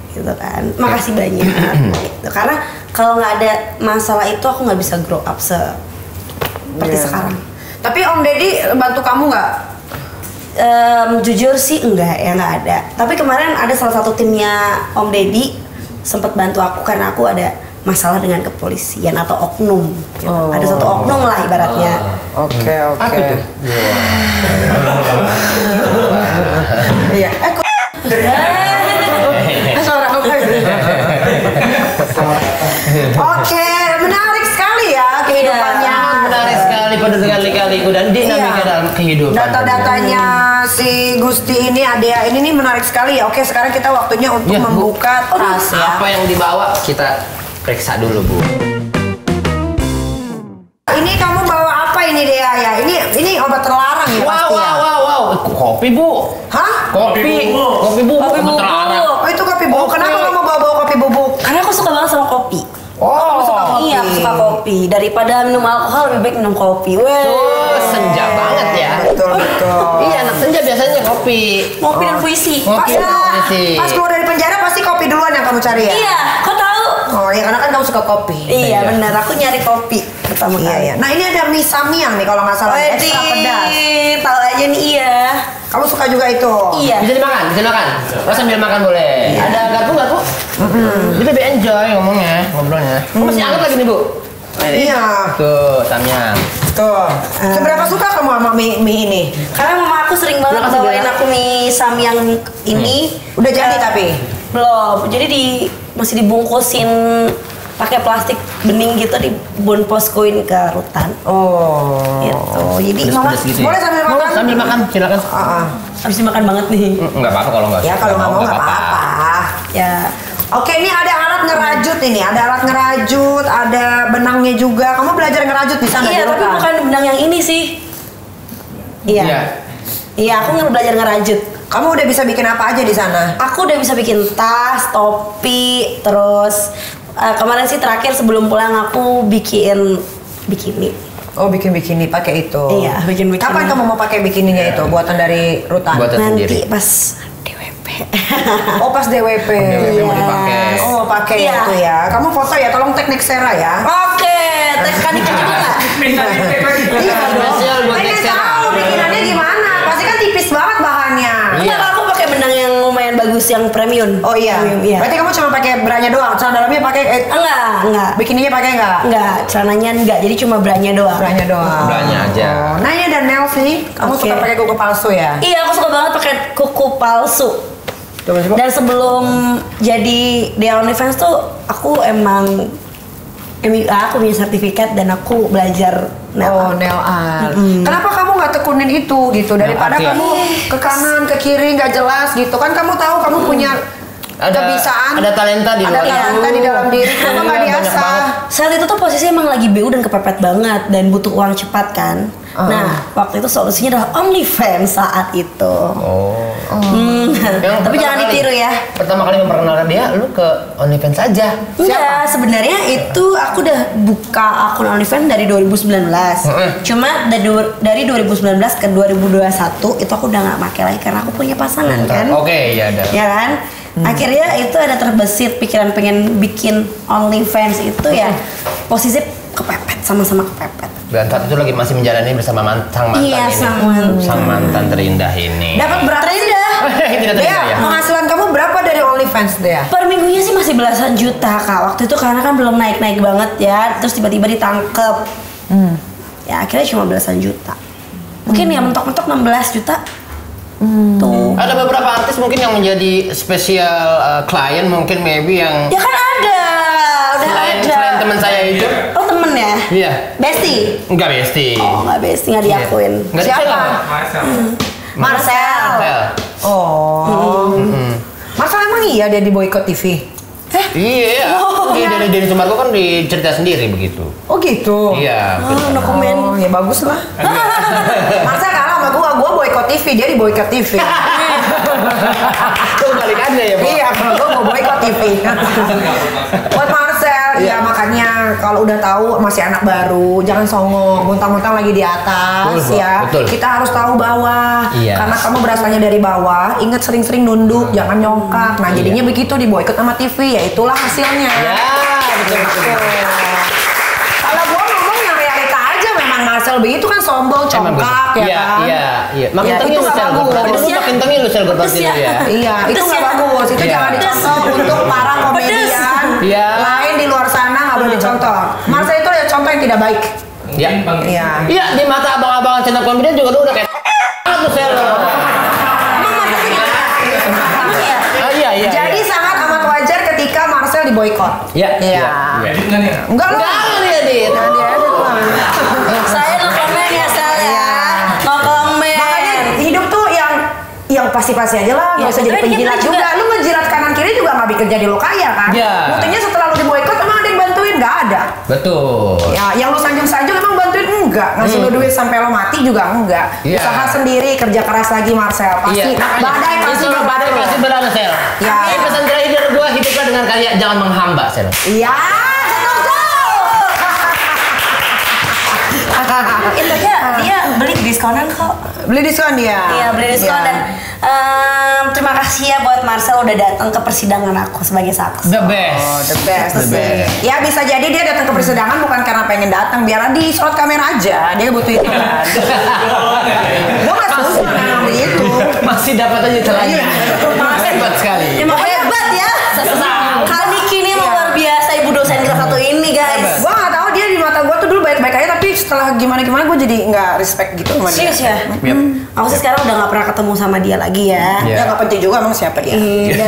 gitu kan. Makasih banyak gitu. Karena kalau nggak ada masalah itu aku nggak bisa grow up seperti Iya. sekarang. Tapi Om Deddy bantu kamu nggak? Em, jujur sih enggak ya nggak ada. Tapi kemarin ada salah satu timnya Om Deddy sempat bantu aku karena aku ada masalah dengan kepolisian atau oknum. gitu. Oh. Ada satu oknum lah ibaratnya. Oke oke. Apa tuh? Iya. Eh kok Eh, suara. Oke, menarik sekali ya kehidupannya. Menarik sekali pada sekali-kaliku dan dinamika Iya. dalam kehidupan. Data-datanya si Gusti ini, Adea ini nih menarik sekali ya. Oke, sekarang kita waktunya untuk Ya, Bu. membuka tas ya. Apa yang dibawa kita periksa dulu bu. Ini kamu bawa apa ini Dea ya? Ini ini obat terlarang ya Wow pasti ya? wow wow wow. Kopi bu. Hah? Kopi. Kopi bubuk. Kopi bubuk. terlarang. Oh itu kopi bubuk. Oke. Kenapa kamu bawa-bawa kopi bubuk? Karena aku suka banget sama kopi. Oh, kamu suka kopi. Iya, aku suka kopi. Daripada minum alkohol lebih baik minum kopi. Weh. Oh, senja banget ya. Betul betul. Iya anak senja biasanya kopi. Kopi dan puisi. Kopi Pas, dan puisi. pas keluar dari penjara pasti kopi duluan yang kamu cari ya? Iya, kau tahu? Oh ya karena kan kamu suka kopi. Iya, benar. Aku nyari kopi pertama Iya kali. iya. Nah ini ada mie samyang nih kalau nggak salah Wedi, ekstra pedas. tahu aja nih iya. Kamu suka juga itu? Iya. Bisa dimakan, bisa dimakan. Lo sambil makan boleh. Ada garpu garpu? Kita lebih enjoy ngomongnya, ngobrolnya. Oh, masih hangat lagi nih bu. Iya. Tuh, samyang. Tuh. Seberapa suka kamu sama mie, mie ini? Karena mama aku sering banget Makasih, bawain aku mie samyang ini. Udah jadi Eh, tapi? Belum. Jadi di masih dibungkusin pakai plastik bening gitu dibonposkoin ke rutan. Oh. Gitu. Jadi Pedes- mama pedes gitu ya? Boleh sambil makan? Sambil makan, silakan. Ah, ah. harus dimakan banget nih. Enggak apa-apa kalau enggak Ya kalau nggak mau nggak apa-apa. Ya. Oke, ini ada alat ngerajut ini, ada alat ngerajut, ada benangnya juga. Kamu belajar ngerajut di sana Iya, tapi kan? bukan benang yang ini sih. Iya. Iya. Iya, aku nggak belajar ngerajut. Kamu udah bisa bikin apa aja di sana? Aku udah bisa bikin tas, topi, terus Eh, kemarin sih terakhir sebelum pulang aku bikin bikini. Oh bikin bikini pakai itu. Iya, bikin bikini. Kapan kamu mau pakai bikininya itu? Buatan dari Rutan. Buatan Nanti sendiri. pas. Oh pas DWP. DWP mau dipakai. Oh mau pakai Iya. itu ya. Kamu foto ya, tolong tag Nexera ya. Oke, tekan dikit juga nggak? Iya Spesial buat Pengen Nexera. tahu bikinannya gimana? Pasti kan tipis banget bahannya. Iya. Aku pakai benang yang lumayan bagus yang premium. Oh iya. Premium, iya. Berarti kamu cuma pakai branya doang. Celana dalamnya pakai eh, Enggak, enggak. bikininya pakai enggak? Enggak, celananya enggak. Jadi cuma branya doang. Branya doang. Branya aja. Oh. Nah ini ada nails nih. Kamu Oke. suka pakai kuku palsu ya? Iya, aku suka banget pakai kuku palsu. Coba coba. Dan sebelum jadi di OnlyFans tuh aku emang MIA aku punya sertifikat dan aku belajar nail Oh, art. nail art. Kenapa kamu nggak tekunin itu gitu? Daripada art ya? kamu ke kanan, ke kiri nggak jelas gitu kan? Kamu tahu kamu punya Ada- kebiasaan, ada talenta di ada luar talenta itu. di dalam diri. Kenapa Iya, nggak diasah? banget. Saat itu tuh posisi emang lagi BU dan kepepet banget dan butuh uang cepat kan. Nah, waktu itu solusinya adalah OnlyFans saat itu. Oh. Hmm. Yang Tapi jangan kali- ditiru ya. Pertama kali memperkenalkan dia, lu ke OnlyFans aja. Enggak, sebenarnya itu aku udah buka akun OnlyFans dari 2019. Heeh. Cuma dari, dari 2019 ke 2021 itu aku udah nggak pakai lagi karena aku punya pasangan kan. Oke, ya ada. Ya kan? Akhirnya itu ada terbesit pikiran pengen bikin OnlyFans itu ya posisi kepepet sama-sama kepepet. Dan saat itu lagi masih menjalani bersama man- sang mantan Iya, ini. sang mantan. Sang mantan terindah ini. Dapat berapa? Terindah. Tidak terindah Dea, ya. penghasilan kamu berapa dari OnlyFans Dea? Per minggunya sih masih belasan juta kak Waktu itu karena kan belum naik-naik banget ya Terus tiba-tiba ditangkep Ya akhirnya cuma belasan juta Mungkin ya mentok-mentok 16 juta Tuh Ada beberapa artis mungkin yang menjadi spesial uh, klien mungkin maybe yang Ya kan ada Udah selain ada selain teman saya itu. Oh temen ya? Iya. Besti? Enggak besti. Oh nggak besti nggak diakuin Enggak Siapa? Marcel. Marcel. Oh. Marcel emang iya dia di boykot TV? Iya. Iya dari Denny Sumargo kan dicerita sendiri begitu. Oh gitu. Iya. Oh no komen Oh, ya bagus lah. Marcel kalah sama gua, gua boykot TV, dia di boykot TV. Tuh balik aja ya, Pak. iya, kalau gua mau boykot TV. Buat Marcel, ya makanya kalau udah tahu masih anak baru, jangan songong, muntang-muntang lagi di atas Betul, ya. Betul. Kita harus tahu bawah. Iya. Karena kamu berasalnya dari bawah, ingat sering-sering nunduk, jangan nyongkak. Nah, jadinya begitu di boykot sama TV, ya itulah hasilnya. Ya, betul betul. Kalau gua ngomong yang realita aja memang Marcel begitu kan sombong, congkak ya iya, kan. Iya, iya. Makin Ya, tengi itu lu sel. Berarti lu makin tengi lu sel berarti ya. ya. Iya, itu nggak ya. bagus. Itu Iya. jangan dicontoh untuk para komedian Iya. Luar sana nggak boleh dicontoh. Marcel itu ya contoh yang tidak baik. Iya. Iya. Iya, di mata abang-abangan stand up comedian juga lu udah kayak banget tuh sel. Ah, iya, iya. Jadi iya. sangat amat wajar ketika Marcel diboykot. Iya, Iya. iya. Enggak lu. Enggak dia dit. Dia aja tuh. Saya no komen ya Sel ya. No komen Makanya hidup tuh yang yang pasti-pasti aja lah, nggak Ya, usah jadi penjilat dikit juga. juga. Lu ngejilat kanan kiri juga nggak bikin jadi lo kaya kan? Iya. Buktinya setelah lu diboykot emang ada yang bantuin nggak ada. Betul. Ya, yang lu sanjung-sanjung emang bantuin enggak, ngasih lu duit sampai lo mati juga enggak. Iya. Usaha sendiri, kerja keras lagi Marcel, pasti Iya, makanya. badai pasti Itu badai pasti berlalu sel. Ya. Ini pesan terakhir dari gua hiduplah dengan kaya, jangan menghamba sel. Iya, aja dia beli diskonan kok Beli diskon dia. Iya beli diskon Iya. dan em, terima kasih ya buat Marcel udah datang ke persidangan aku sebagai saksi. The best. Oh, the best. The best. Ya bisa jadi dia datang ke persidangan bukan karena pengen datang, biar di slot kamera aja. Dia butuh itu kan. Gua nggak setuju begitu. Masih dapat aja celahnya. Iya. Hebat sekali. Emang hebat ya. Kali kini emang luar biasa ibu dosen kita satu ini guys. Gua nggak tahu dia di mata gua tuh dulu tapi setelah gimana-gimana gua jadi nggak respect gitu sama dia. Serius ya? Yep. Aku sih sekarang udah gak pernah ketemu sama dia lagi ya. Iya. Ya nggak penting juga emang siapa dia. Iya.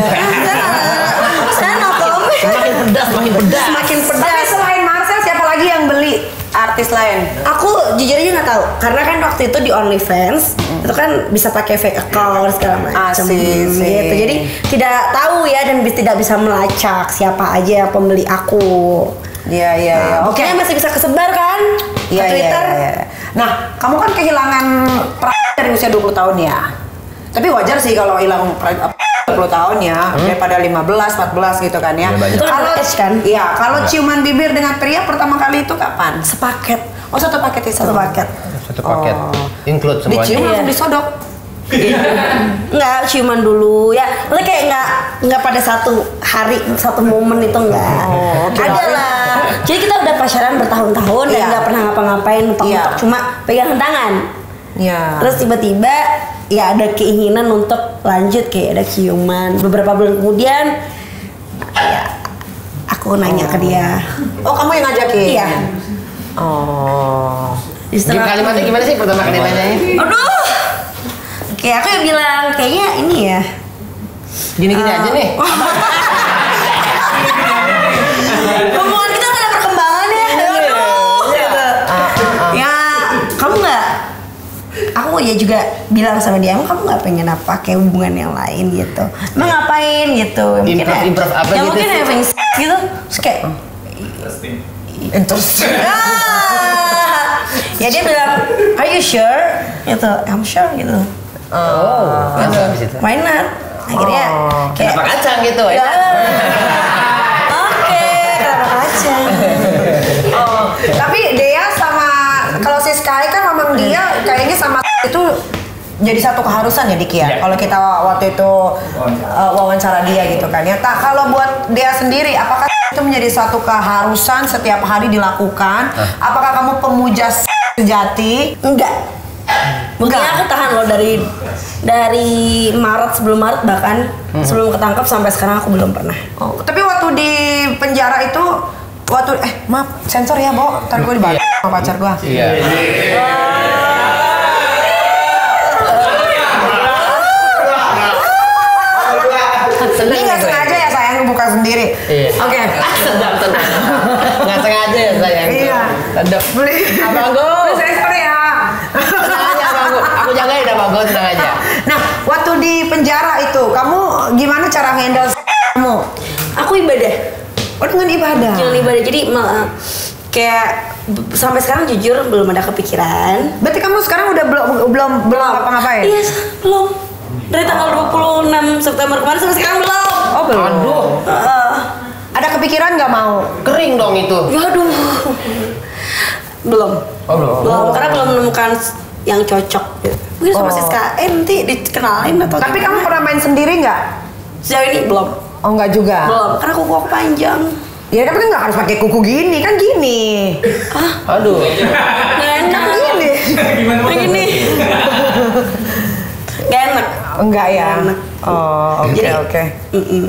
Saya no comment. Semakin pedas, makin pedas. Semakin Tapi pedas. selain Marcel siapa lagi yang beli artis lain? Aku jujur aja nggak tahu karena kan waktu itu di OnlyFans itu kan bisa pakai fake account segala macam sih. gitu. Jadi tidak tahu ya dan tidak bisa melacak siapa aja yang pembeli aku. Iya iya iya. Nah, Buktinya masih bisa kesebar kan? Iya Ke iya Twitter. iya. Nah, kamu kan kehilangan dari usia 20 tahun ya. Tapi wajar sih kalau hilang pra- 20 tahun ya daripada 15 14 gitu kan ya. Iya, kan Kalau age kan? Iya, kalau ciuman bibir dengan pria pertama kali itu kapan? Sepaket. Oh, satu paket itu. Satu paket. Satu paket. Oh. Include semuanya. Dicium Iya. langsung disodok. Nggak ciuman dulu ya. Lu kayak nggak nggak pada satu hari satu momen itu nggak. Oh, oke. Ada lah. Jadi kita udah pacaran bertahun-tahun dan Iya. nggak pernah ngapa-ngapain mentok Iya. cuma pegangan tangan. Iya. Terus tiba-tiba ya ada keinginan untuk lanjut kayak ada ciuman. Beberapa bulan kemudian ya aku nanya ke dia. Oh, kamu yang ngajakin? Iya. Oh. Di kalimatnya gimana sih pertama kali nanyanya? Aduh. Kayak aku yang bilang kayaknya ini ya. Gini-gini aja nih. Hubungan kita gak ada perkembangan ya. Aduh. Gitu. Ya, kamu nggak? Aku ya juga bilang sama dia, emang kamu nggak pengen apa kayak hubungan yang lain gitu? Emang ngapain gitu? Mungkin Improv- ya- improv apa ya gitu mungkin sih? ya pengen s- gitu. Terus kayak Interesting. Ah. ya dia bilang, are you sure? Gitu, I'm sure gitu. Oh, masa habis itu? Why not? Akhirnya Oh. kayak Kenapa kacang gitu? Ya. Oke, kenapa kacang? Oh, tapi Dea sama kalau si Sky kan memang dia kayaknya sama itu jadi satu keharusan ya Diki ya. Iya. Kalau kita waktu itu uh, wawancara dia gitu kan ya. Tak kalau buat Dea sendiri apakah itu menjadi satu keharusan setiap hari dilakukan? Apakah kamu pemuja sejati? Enggak. Buktinya aku tahan loh dari dari Maret sebelum Maret bahkan sebelum ketangkap sampai sekarang aku belum pernah. Oh, tapi waktu di penjara itu waktu eh maaf sensor ya, Bo. Ntar gue dibalik sama pacar gue. Iya. Ini nggak sengaja ya sayang buka sendiri. Iya. Oke. Sedap, sedap. Nggak sengaja ya sayang. Iya. Sedap. Beli. Abang Go. Beli sensor ya. Tenang aja Abang Go. Aku jagain Abang Go, tenang aja. Nah, waktu di penjara itu, kamu gimana cara handle kamu? Aku ibadah. Oh, dengan ibadah. Jalan ibadah. Jadi me- kayak sampai sekarang jujur belum ada kepikiran. Berarti kamu sekarang udah belum belum belum apa-ngapain? Iya, belum. Dari tanggal 26 September kemarin sampai sekarang belum. Oh, belum. Aduh, Heeh. Ada kepikiran nggak mau? kering dong itu. Ya aduh. Belum. Oh, belum. Belum, karena belum menemukan yang cocok. gitu. Mungkin sama Oh. Siska eh, nanti dikenalin atau Tapi gimana. kamu pernah main sendiri nggak? sejauh ini belum. Oh, nggak juga. Belum, karena kuku aku panjang. Ya tapi kan nggak harus pakai kuku gini, kan gini. Aduh. Gak enak Gini. Begini. Gak enak. Enggak ya. Enak. Oh, oke Jadi- oke. Mm-mm.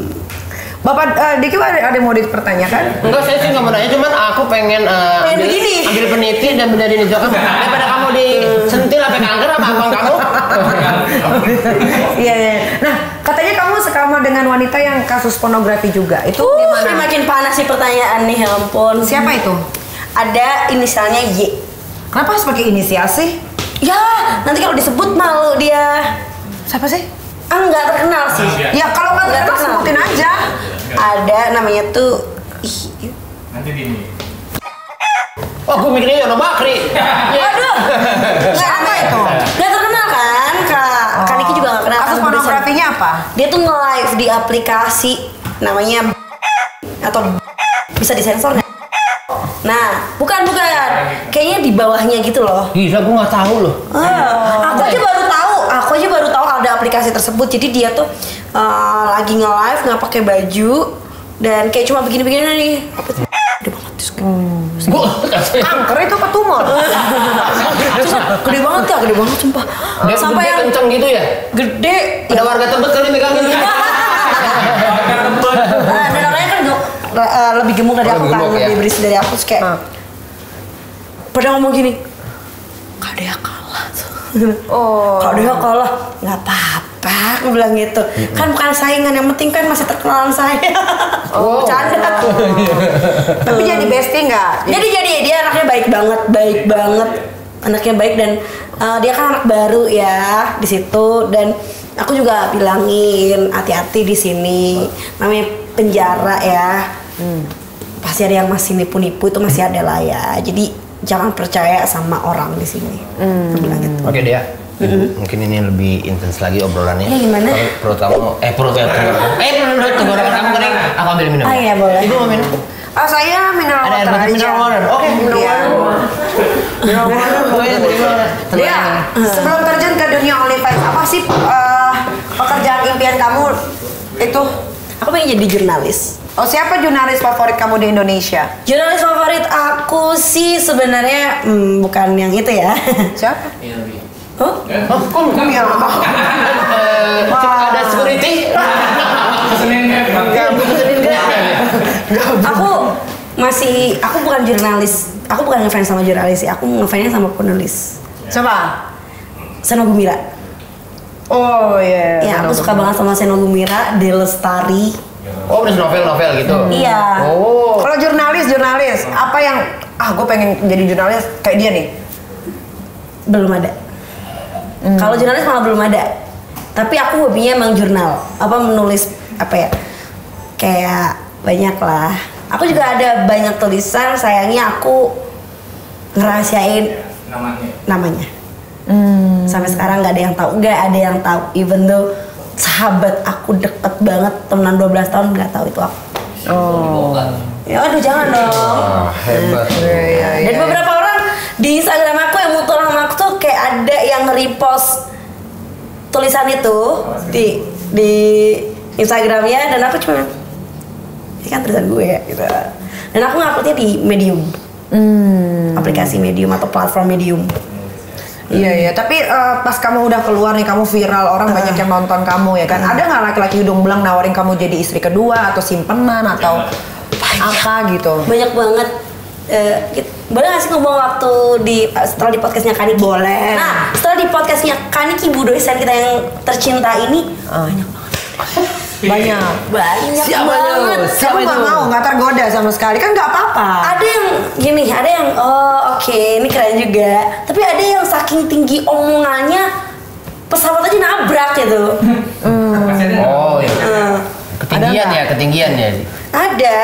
Bapak eh, Diki ada, ada yang mau dipertanyakan? Enggak, saya sih nggak mau nanya, cuman aku pengen eh, Pengen ambil, begini. ambil peniti dan benar ini kan daripada kamu disentil sampai kanker sama abang kamu. Iya, iya. Nah, sekama dengan wanita yang kasus pornografi juga. Itu Uh, ini gimana? makin panas sih pertanyaan nih, ya ampun. Siapa itu? Ada inisialnya Y. Kenapa harus pakai inisial sih? Ya, nanti kalau disebut malu dia. Siapa sih? Ah, nggak terkenal sih. Ya kalau nggak Nggak terkenal terkenal. sebutin aja. Ada namanya tuh ih, Oh, aku mikirnya Yono Bakri. Ya. Aduh. Siapa itu? Apa? Dia tuh nge-live di aplikasi namanya atau bisa disensor nggak? Nah, bukan bukan. Kayaknya di bawahnya gitu loh. Gila, gue nggak tahu loh. Ah, aku aja baru tahu. Aku aja baru tahu ada aplikasi tersebut. Jadi dia tuh eh, lagi nge-live nggak pakai baju dan kayak cuma begini-begini nih. Apa tuh? Gue Kanker itu apa tumor? Terus, gede banget ya, gede banget sumpah. Dia Sampai yang kenceng gitu ya? gede Ada warga tebet kali megangin. Nah, dan orangnya kan eh, lebih gemuk dari Oh, aku kan, gemuk, lebih ya. berisi dari aku terus kayak Ah. pada ngomong gini, Kak Dea kalah. Oh. Kak Dea kalah, nggak apa-apa, aku bilang gitu. Kan bukan saingan, yang penting kan masih terkenalan saya. Oh. Bercanda. Tapi jadi bestie nggak? Jadi jadi dia anaknya baik banget, baik banget. Anaknya baik dan uh, dia kan anak baru ya di situ dan aku juga bilangin hati-hati di sini. Namanya penjara ya. Pasti ada yang masih nipu-nipu itu masih ada lah ya. Jadi jangan percaya sama orang di sini. Aku bilang gitu. Oke, dia. Mungkin ini lebih intens lagi obrolannya. Iya, gimana? Perut, perut kamu, eh perut ya, tenggorokan. Eh perut, perut, tenggorokan kamu kering. Aku ambil minum. Ah, iya, boleh. Ibu mau minum? Ah, saya mineral Ada air water putih aja. mineral water. Oke, mineral Iya. water. Mineral water. Oh, iya, terima. Dia, sebelum terjun ke dunia OnlyFans, apa sih eh, pekerjaan impian kamu itu? Aku pengen jadi jurnalis. Oh, siapa jurnalis favorit kamu di Indonesia? Jurnalis favorit aku sih sebenarnya hmm, bukan yang itu ya. Siapa? oh? Oh, kok lu? Iya. Eh, Ada security? Enggak, bukan Senin aku masih aku bukan jurnalis. Aku bukan ngefans sama jurnalis sih. Aku ngefansnya sama penulis. Siapa? Seno Gumira. Oh iya. Ya, aku suka banget sama Seno Gumira, Delestari. Oh, udah novel-novel gitu? Iya. Oh. Kalau jurnalis, jurnalis, apa yang ah gue pengen jadi jurnalis kayak dia nih? Belum ada. Kalau jurnalis malah belum ada. Tapi aku hobinya emang jurnal. Apa menulis apa ya? Kayak banyak lah. Aku juga ada banyak tulisan. Sayangnya aku ngerahasiain namanya. Sampai sekarang nggak ada yang tahu. Nggak ada yang tahu. Even though sahabat aku deket banget temenan 12 tahun nggak tahu itu aku. Oh. Ya aduh jangan dong. Ah, hebat. Iya, Dan beberapa orang di Instagram aku yang mutual sama ada yang repost tulisan itu di di Instagramnya dan aku cuma ini kan tulisan gue ya gitu. Dan aku nguploadnya di Medium, aplikasi Medium atau platform Medium. Iya iya, tapi eh, pas kamu udah keluar nih kamu viral orang banyak yang nonton kamu ya kan. Ada nggak laki-laki hidung belang nawarin kamu jadi istri kedua atau simpenan atau apa gitu? Banyak banget. Eh, boleh gak sih ngomong waktu di setelah di podcastnya Kaniki? Boleh. Nah, setelah di podcastnya Kaniki Bu dosen kita yang tercinta ini banyak Banyak. banyak Siapa banget. Siapa Kamu nggak itu? mau nggak tergoda sama sekali kan nggak apa-apa. ada yang gini ada yang oh oke ini keren juga tapi ada yang saking tinggi omongannya pesawat aja nabrak gitu Oh, iya. Eh, Ketinggian ya, ketinggian ya. ada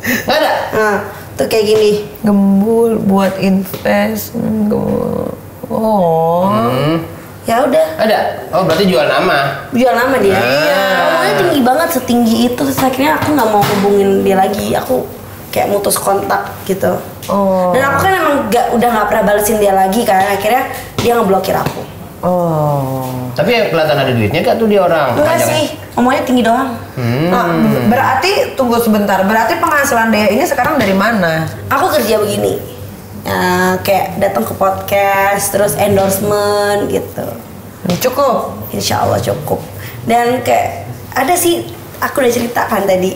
Nggak ada? Nah, tuh kayak gini Gembul buat invest. Gembul. Oh. Hmm. ya udah Ada. Oh, berarti jual nama. jual nama dia Ah. omongnya tinggi banget setinggi itu terus akhirnya aku nggak mau hubungin dia lagi aku kayak mutus kontak gitu Oh. dan aku kan emang nggak udah nggak pernah balesin dia lagi kan akhirnya dia ngeblokir aku Oh. Tapi kelihatan ada duitnya gak tuh dia orang? enggak sih omongnya tinggi doang Hmm. Nah, berarti tunggu sebentar. Berarti penghasilan Dea ini sekarang dari mana? aku kerja begini Eh, kayak datang ke podcast terus endorsement gitu Cukup. insya Allah cukup dan kayak ada sih aku udah ceritakan tadi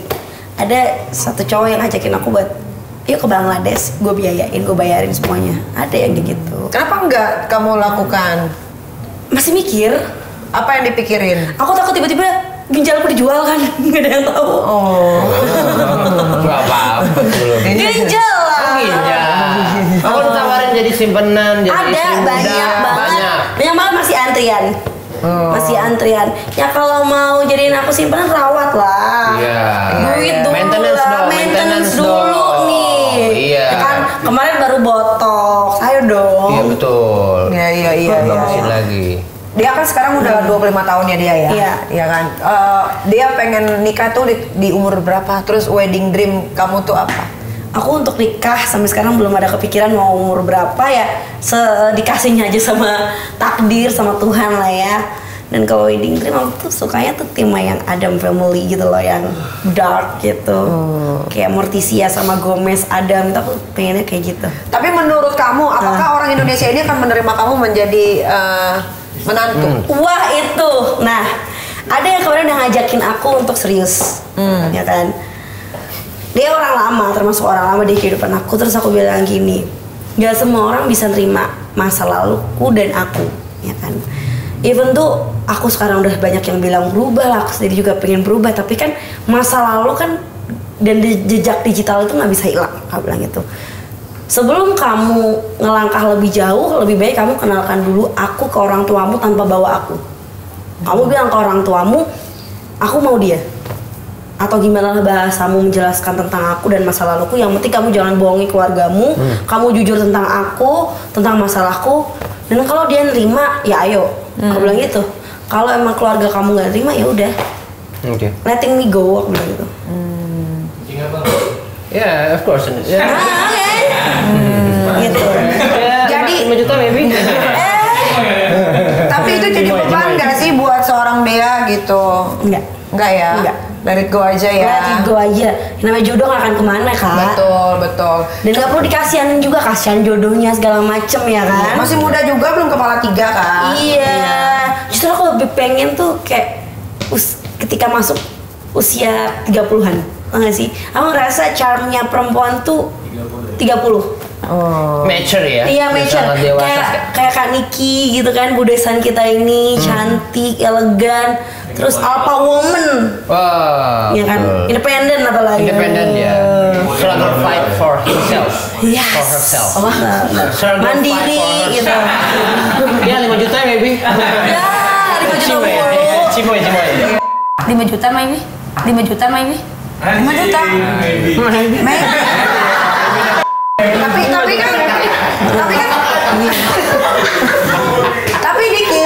ada satu cowok yang ngajakin aku buat yuk ke Bangladesh gue biayain gue bayarin semuanya ada yang kayak gitu Kenapa nggak kamu lakukan? Masih mikir Apa yang dipikirin? aku takut tiba-tiba ginjalku dijual kan nggak ada yang tahu Oh. Belum. ginjal lah Oh, iya. Aku ditawarin jadi simpenan, jadi ada muda. banyak banget Banyak. banyak banget masih antrian masih antrian ya kalau mau jadiin aku simpanan rawat lah Iya. duit dulu Maintenance lah dong, maintenance maintenance dulu dong. nih Iya. Ya kan kemarin baru botox ayo dong betul. Iya iya iya. iya, Bagusin iya. lagi. Dia kan sekarang udah 25 tahun ya dia ya. Iya. Iya kan. Eh, dia pengen nikah tuh di, di umur berapa? Terus wedding dream kamu tuh apa? aku untuk nikah sampai sekarang belum ada kepikiran mau umur berapa ya se dikasihnya aja sama takdir sama Tuhan lah ya dan kalau wedding dream aku tuh sukanya tuh tema yang Adam Family gitu loh yang dark gitu kayak Morticia sama Gomez Adam itu aku pengennya kayak gitu Tapi menurut kamu, apakah orang Indonesia ini akan menerima kamu menjadi eh, menantu? Wah itu, nah ada yang kemarin udah ngajakin aku untuk serius, ya kan? Dia orang lama, termasuk orang lama di kehidupan aku. Terus aku bilang gini, nggak semua orang bisa nerima masa laluku dan aku, ya kan? Even tuh aku sekarang udah banyak yang bilang berubah lah, aku sendiri juga pengen berubah. Tapi kan masa lalu kan dan jejak digital itu nggak bisa hilang, aku bilang gitu. Sebelum kamu ngelangkah lebih jauh, lebih baik kamu kenalkan dulu aku ke orang tuamu tanpa bawa aku. Kamu bilang ke orang tuamu, aku mau dia. Atau gimana lah bahasamu menjelaskan tentang aku dan masa laluku. Yang penting kamu jangan bohongi keluargamu, kamu jujur tentang aku, tentang masalahku, dan kalau dia nerima ya ayo aku bilang gitu kalau emang keluarga kamu nggak terima ya udah Oke. letting me go aku bilang gitu Ya, of course. Ya. ah, oke gitu Ya, Jadi- 5 juta maybe. Tapi itu jadi beban nggak sih buat seorang Dea gitu? enggak Enggak ya? Enggak. Let it go aja ya. Let it go aja namanya jodoh gak akan ke mana kak Betul, betul. dan gak perlu dikasihanin juga kasihan jodohnya segala macem ya kan Masih muda juga belum kepala tiga kan? Iya. Justru aku lebih pengen tuh kayak us ketika masuk usia 30-an. Tau gak sih? Aku ngerasa charmnya perempuan tuh 30. Oh. Mature ya. Iya, mature. sangat dewasa. Kayak kayak Kak Niki gitu kan, budesan kita ini Hmm. cantik, elegan, terus alpha woman. Wah. Ya kan? betul. Independen apalagi. Independent ya. Struggle fight for himself. Yes. For herself. Oh. Struggle Mandiri fight for gitu. Ya 5 juta maybe. ya, 5 juta Cimoy. mulu. Cimoy, cimoy. 5 juta mah ini. 5 juta mah ini. 5 juta. Maybe. tapi tapi kan tapi kan tapi Diki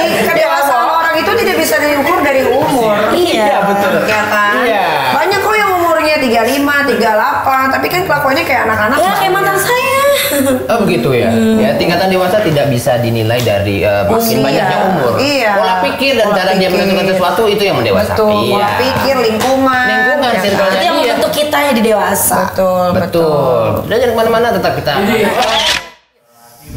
itu tidak bisa diukur dari umur. Iya, betul. Ya kan? Iya. Banyak kok yang umurnya 35, 38, tapi kan kelakuannya kayak anak-anak. Ya kayak mantan saya. Oh begitu ya. Ya tingkatan dewasa tidak bisa dinilai dari eh, makin Usia. banyaknya umur. Iya. Pola pikir dan Pola cara dia menentukan sesuatu itu yang mendewasakan. Betul, Iya. pola pikir, lingkungan. Lingkungan, ya kan? Itu yang Iya. membentuk kita jadi dewasa. Betul, betul. Betul. Dan jangan ke mana-mana tetap kita.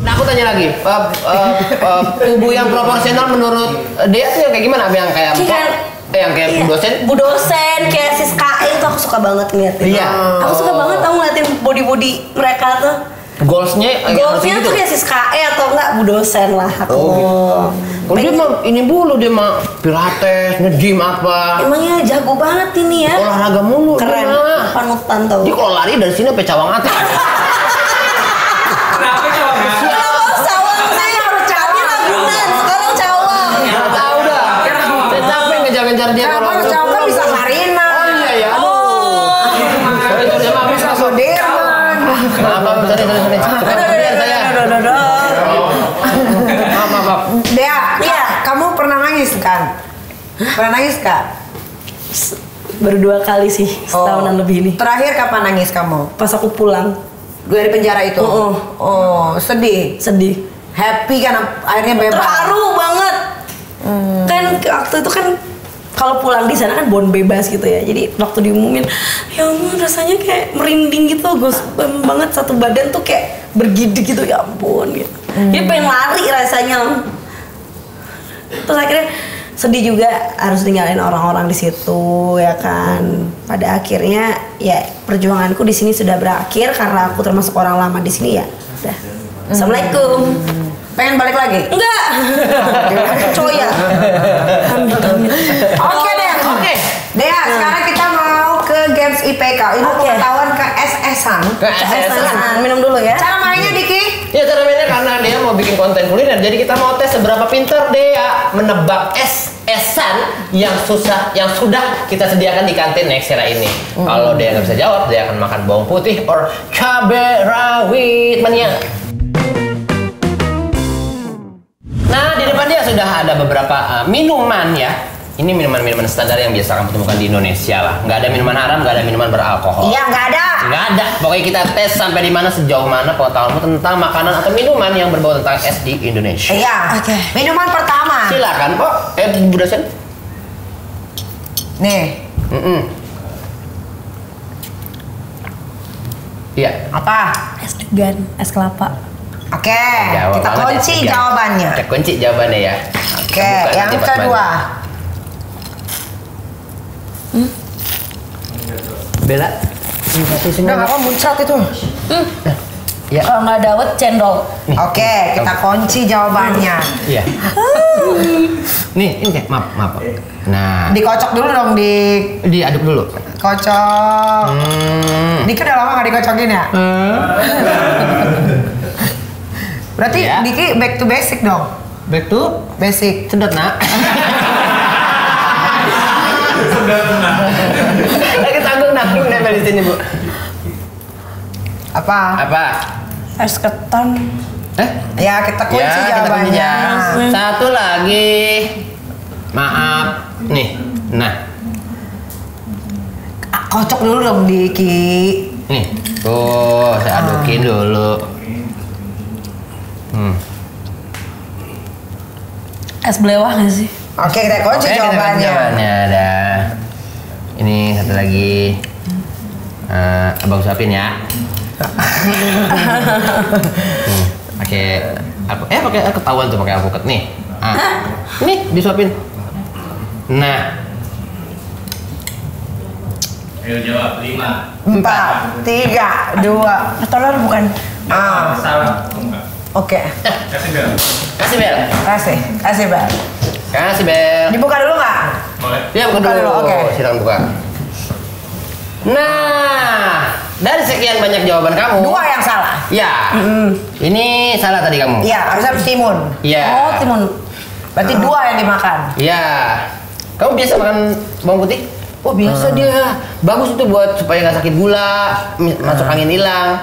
Nah aku tanya lagi, eh, eh, eh, tubuh yang proporsional menurut dia tuh yang kayak gimana? Yang kayak Kayak-? Eh, yang kayak Iya. dosen? Bu dosen kayak sis itu aku suka banget ngeliatin. Iya. Aku suka banget tau ngeliatin body body mereka tuh. Goalsnya Goalsnya gitu? tuh kayak sis KE atau enggak bu dosen lah aku. Oh gitu. Kalau dia mah ini dulu dia mah pilates, nge-gym apa. Emangnya jago banget ini ya. Olahraga mulu Keren. Panutan tau. Dia kalau lari dari sini sampai cawang atas. ngejar-ngejar dia kalau harus cowok kan bisa Marina? Oh iya ya. Oh. Sorry, sorry, maaf, Bisa. Sudirman. Maaf, maaf, sorry, sorry, sorry. Saya. Maaf, maaf, maaf. Dea, Iya. kamu pernah nangis kan? Pernah nangis kak? Baru dua kali sih setahunan lebih ini. Terakhir kapan nangis kamu? Pas aku pulang Dari penjara itu? Oh, Oh, sedih. sedih. Happy kan akhirnya bebas. terharu banget kan waktu itu kan kalau pulang di sana kan bon bebas gitu ya. Jadi waktu diumumin ya ampun rasanya kayak merinding gitu gus banget satu badan tuh kayak bergidik gitu ya ampun gitu. Jadi pengen lari rasanya. Terus akhirnya sedih juga harus tinggalin orang-orang di situ ya kan. Pada akhirnya ya perjuanganku di sini sudah berakhir karena aku termasuk orang lama di sini ya udah. Assalamualaikum. Pengen balik lagi? Enggak. Coya. Amit amit. Oke deh, oke. Dea, sekarang kita mau ke IPK. Ilmu Oke. pengetahuan ke SS-an. Ke SSN. Minum dulu ya. Cara mainnya Diki? Ya cara mainnya karena dia mau bikin konten kuliner, jadi kita mau tes seberapa pintar dia menebak es esan yang susah, yang sudah kita sediakan di kantin next era ini. Kalau dia nggak bisa jawab, dia akan makan bawang putih or cabai rawit mania. Nah di depan dia sudah ada beberapa uh, minuman ya. Ini minuman-minuman standar yang biasa kamu temukan di Indonesia lah. Nggak ada minuman haram, nggak ada minuman beralkohol. Iya, nggak ada. Nggak ada. Pokoknya kita tes sampai di mana sejauh mana pengetahuanmu tentang makanan atau minuman yang berbau tentang es di Indonesia. Iya. Oke. Minuman pertama. Silakan, Pak. Eh, Bu dosen. Nih, Mm-mm. Iya. apa? Es degan, es kelapa. Oke, Jawab kita kunci ya. jawabannya. Kita kunci jawabannya ya. Oke, buka yang kedua. Bella. Sini. Udah, apa muncrat itu? Ya. Kalau nggak dawet cendol. Nih. Oke, kita kunci jawabannya. Iya. Nih, ini kayak maaf, maaf. Nah, Dikocok dulu dong, di diaduk dulu. kocok. Hmm. Diki udah lama gak dikocokin ya? Berarti Ya. Diki back to basic dong. Back to Basic. sedot nak. Lagi tanggung nak nempel di sini bu. Apa? Apa? Es ketan. Eh? Ya kita kunci ya, kita jawabannya. kunci ya. Satu lagi. Maaf. Nih. Nah, Ah, Kocok dulu dong Diki. nih. Tuh, saya adukin dulu. Hmm. Es belewah gak sih? Oke kita kunci Oke, kita kunci jawabannya. jawabannya ada. Ini satu lagi. Eh, abang suapin ya. Hmm, Pakai apa? Eh, pakai eh, ketahuan tuh pakai alpukat nih. Ah. Nih, disuapin. Nah, Ayo jawab lima. Empat, tiga, dua. Telur bukan? Ah, Salah. Enggak. oke. Kasih bel. kasih bel. Kasih, kasih bel. Kasih bel. Dibuka dulu nggak? Boleh. Ya, buka Buka dulu. dulu, oke. Silakan buka. Nah, dari sekian banyak jawaban kamu. Dua yang salah. Ya. Ini salah tadi kamu. Iya, harus harus timun. Iya. Oh, timun. Berarti dua yang dimakan. Iya. Kamu biasa makan bawang putih? Oh biasa dia. Bagus itu buat supaya nggak sakit gula, mi- masuk angin hilang.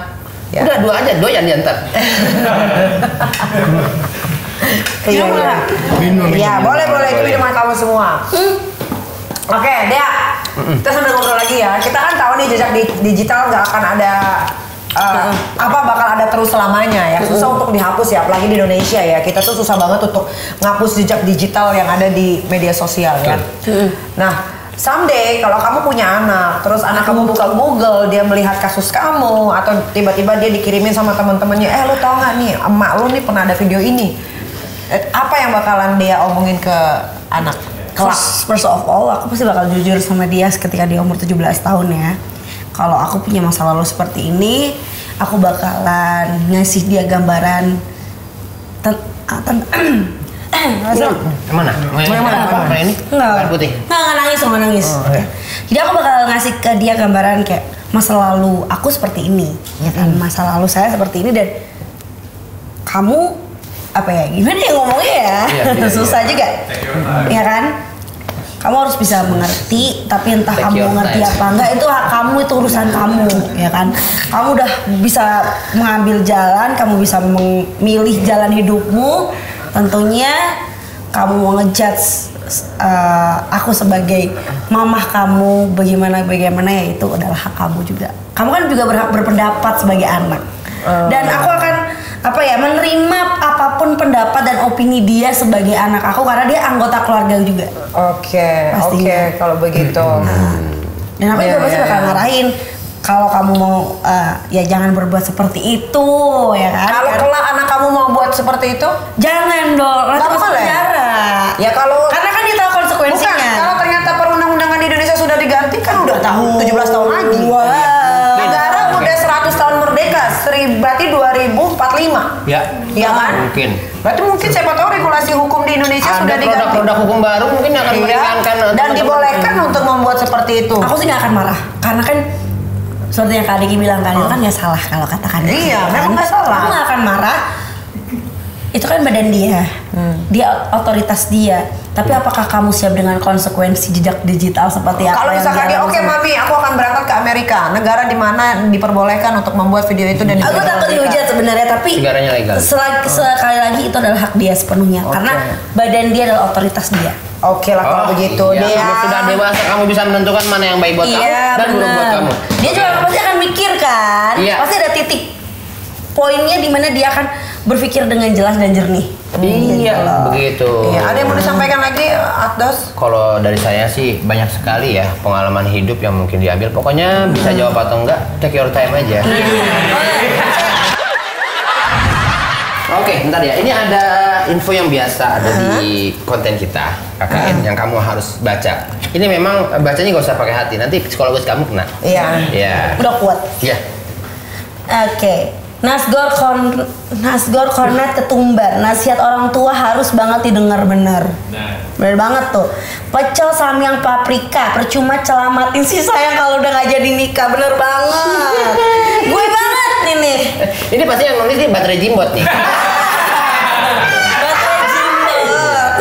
Ya. Udah dua aja, doyan diantar. Iya, iya. Iya, boleh boleh itu minuman kamu semua. Oke, Dea. Kita sambil ngobrol lagi ya. Kita kan tahu nih jejak di- digital nggak akan ada uh, apa bakal ada terus selamanya ya. Susah untuk dihapus ya, apalagi di Indonesia ya. Kita tuh susah banget untuk ngapus jejak digital yang ada di media sosial ya. Nah, someday kalau kamu punya anak, terus anak kamu buka Google, dia melihat kasus kamu atau tiba-tiba dia dikirimin sama teman-temannya, eh lu tau nggak nih, emak lu nih pernah ada video ini. Eh, apa yang bakalan dia omongin ke anak? First, first of all, aku pasti bakal jujur sama dia ketika dia umur 17 tahun ya. Kalau aku punya masa lalu seperti ini, aku bakalan ngasih dia gambaran ten- ah, ten- Yang mana? Yang mana? Yang ini? Enggak. Air putih. Enggak, enggak nangis, enggak nangis. Oh, oke. Jadi aku bakal ngasih ke dia gambaran kayak masa lalu aku seperti ini, ya kan? Masa lalu saya seperti ini dan kamu apa ya? Gimana ya ngomongnya ya? Iya, iya, Susah iya. juga. Ya kan? Kamu harus bisa mengerti, tapi entah Take kamu your mengerti time. apa enggak itu hak kamu itu urusan kamu, ya kan? Kamu udah bisa mengambil jalan, kamu bisa memilih jalan hidupmu. Tentunya kamu mau ngejudge uh, aku sebagai mamah kamu bagaimana bagaimana ya itu adalah hak kamu juga. Kamu kan juga berhak berpendapat sebagai anak. Dan aku akan apa ya menerima apa pun pendapat dan opini dia sebagai anak aku karena dia anggota keluarga juga. Oke, oke Pastinya. kalau begitu. Dan aku Iya, juga pasti iya, bakal iya. ngarahin kalau kamu mau uh, ya jangan berbuat seperti itu ya kan. Kalau Karena- kelak anak kamu mau buat seperti itu, jangan dong, nanti masuk penjara. ya kalau Karena kan dia tahu konsekuensinya. bukan kalau ternyata perundang-undangan di Indonesia sudah diganti kan udah tahu 17 tahun lagi. Wow. Negara udah 100 tahun merdeka, seri- berarti 2045. Ya. Iya kan? Mungkin. Berarti mungkin siapa tahu regulasi hukum di Indonesia Ada sudah diganti. produk-produk hukum baru mungkin akan Iya, meringankan dan dibolehkan untuk membuat seperti itu. Aku sih gak akan marah karena kan seperti yang Kak Diki bilang kan itu kan nggak salah kalau katakan Iya, kan? memang nggak salah. Aku nggak akan marah. Itu kan badan dia, dia otoritas dia. Tapi apakah kamu siap dengan konsekuensi jejak digital seperti apa Kalau misalkan dia, oke mami, aku akan berangkat ke Amerika, negara di mana diperbolehkan untuk membuat video itu dan Aku takut dihujat sebenarnya tapi Negaranya legal. selagi- sekali lagi itu adalah hak dia sepenuhnya Oke. karena badan dia adalah otoritas dia. Oke lah kalau begitu iya, dia. kamu sudah dewasa, kamu bisa menentukan mana yang baik buat kamu iya dan buruk buat kamu. Dia juga pasti akan mikir kan, Iya. pasti ada titik poinnya di mana dia akan berpikir dengan jelas dan jernih. Iya, begitu. Iya, ada yang mau disampaikan lagi Atdos? Kalau dari saya sih banyak sekali ya pengalaman hidup yang mungkin diambil. Pokoknya bisa jawab atau enggak, take your time aja. Oke, bentar ya. Ini ada info yang biasa ada di konten kita, KKN, yang kamu harus baca. Ini memang eh, bacanya nggak usah pakai hati, nanti psikologis kamu kena. Iya. Iya. Udah kuat. Iya. Oke. Nasgor kon Nasgor Kornet ketumbar. Nasihat orang tua harus banget didengar benar. Nah, Bener banget tuh. Pecel samyang paprika, percuma celamatin si sayang kalau udah nggak jadi nikah. Bener banget. Gue banget ini. Ini pasti yang nulis ini baterai jimbot nih. Baterai jimbot.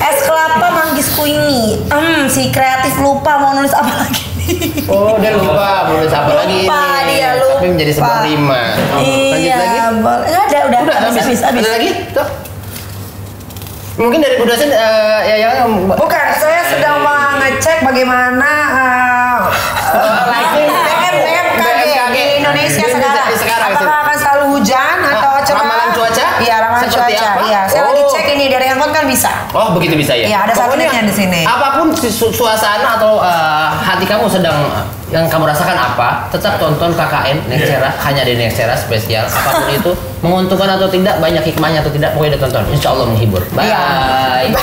Es kelapa manggis ini. Hmm, si kreatif lupa mau nulis apa lagi. Oh, dia lupa, nulis apa lagi Lupa ini? dia, Sama tapi menjadi sebuah rima. Lanjut Iya, lagi. boleh. Nggak ada, udah. Udah habis, habis, habis. Ada lagi? Tuh. Mungkin dari Bu dosen eh, ya yang Bukan, saya sedang mengecek bagaimana uh, uh, Lighting. BM, BMKG BMKG. di Indonesia Di sekarang. Indonesia sekarang. Apakah akan selalu hujan atau Ah, cerah? ramalan cuaca? Iya, ramalan Seperti cuaca. apa? Iya, saya lagi Oh. cek ini dari handphone kan bisa. Oh begitu bisa ya? Iya, ada Pokoknya satelitnya di sini. Apa pun su- suasana atau eh, hati kamu sedang eh, yang kamu rasakan apa, tetap tonton KKN Nextera hanya di Nextera spesial. Apa pun itu menguntungkan atau tidak, banyak hikmahnya atau tidak, pokoknya ditonton. Insya Allah menghibur. Bye. Iya.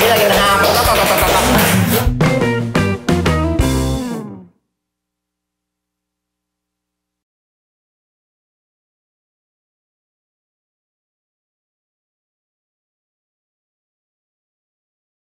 Ini lagi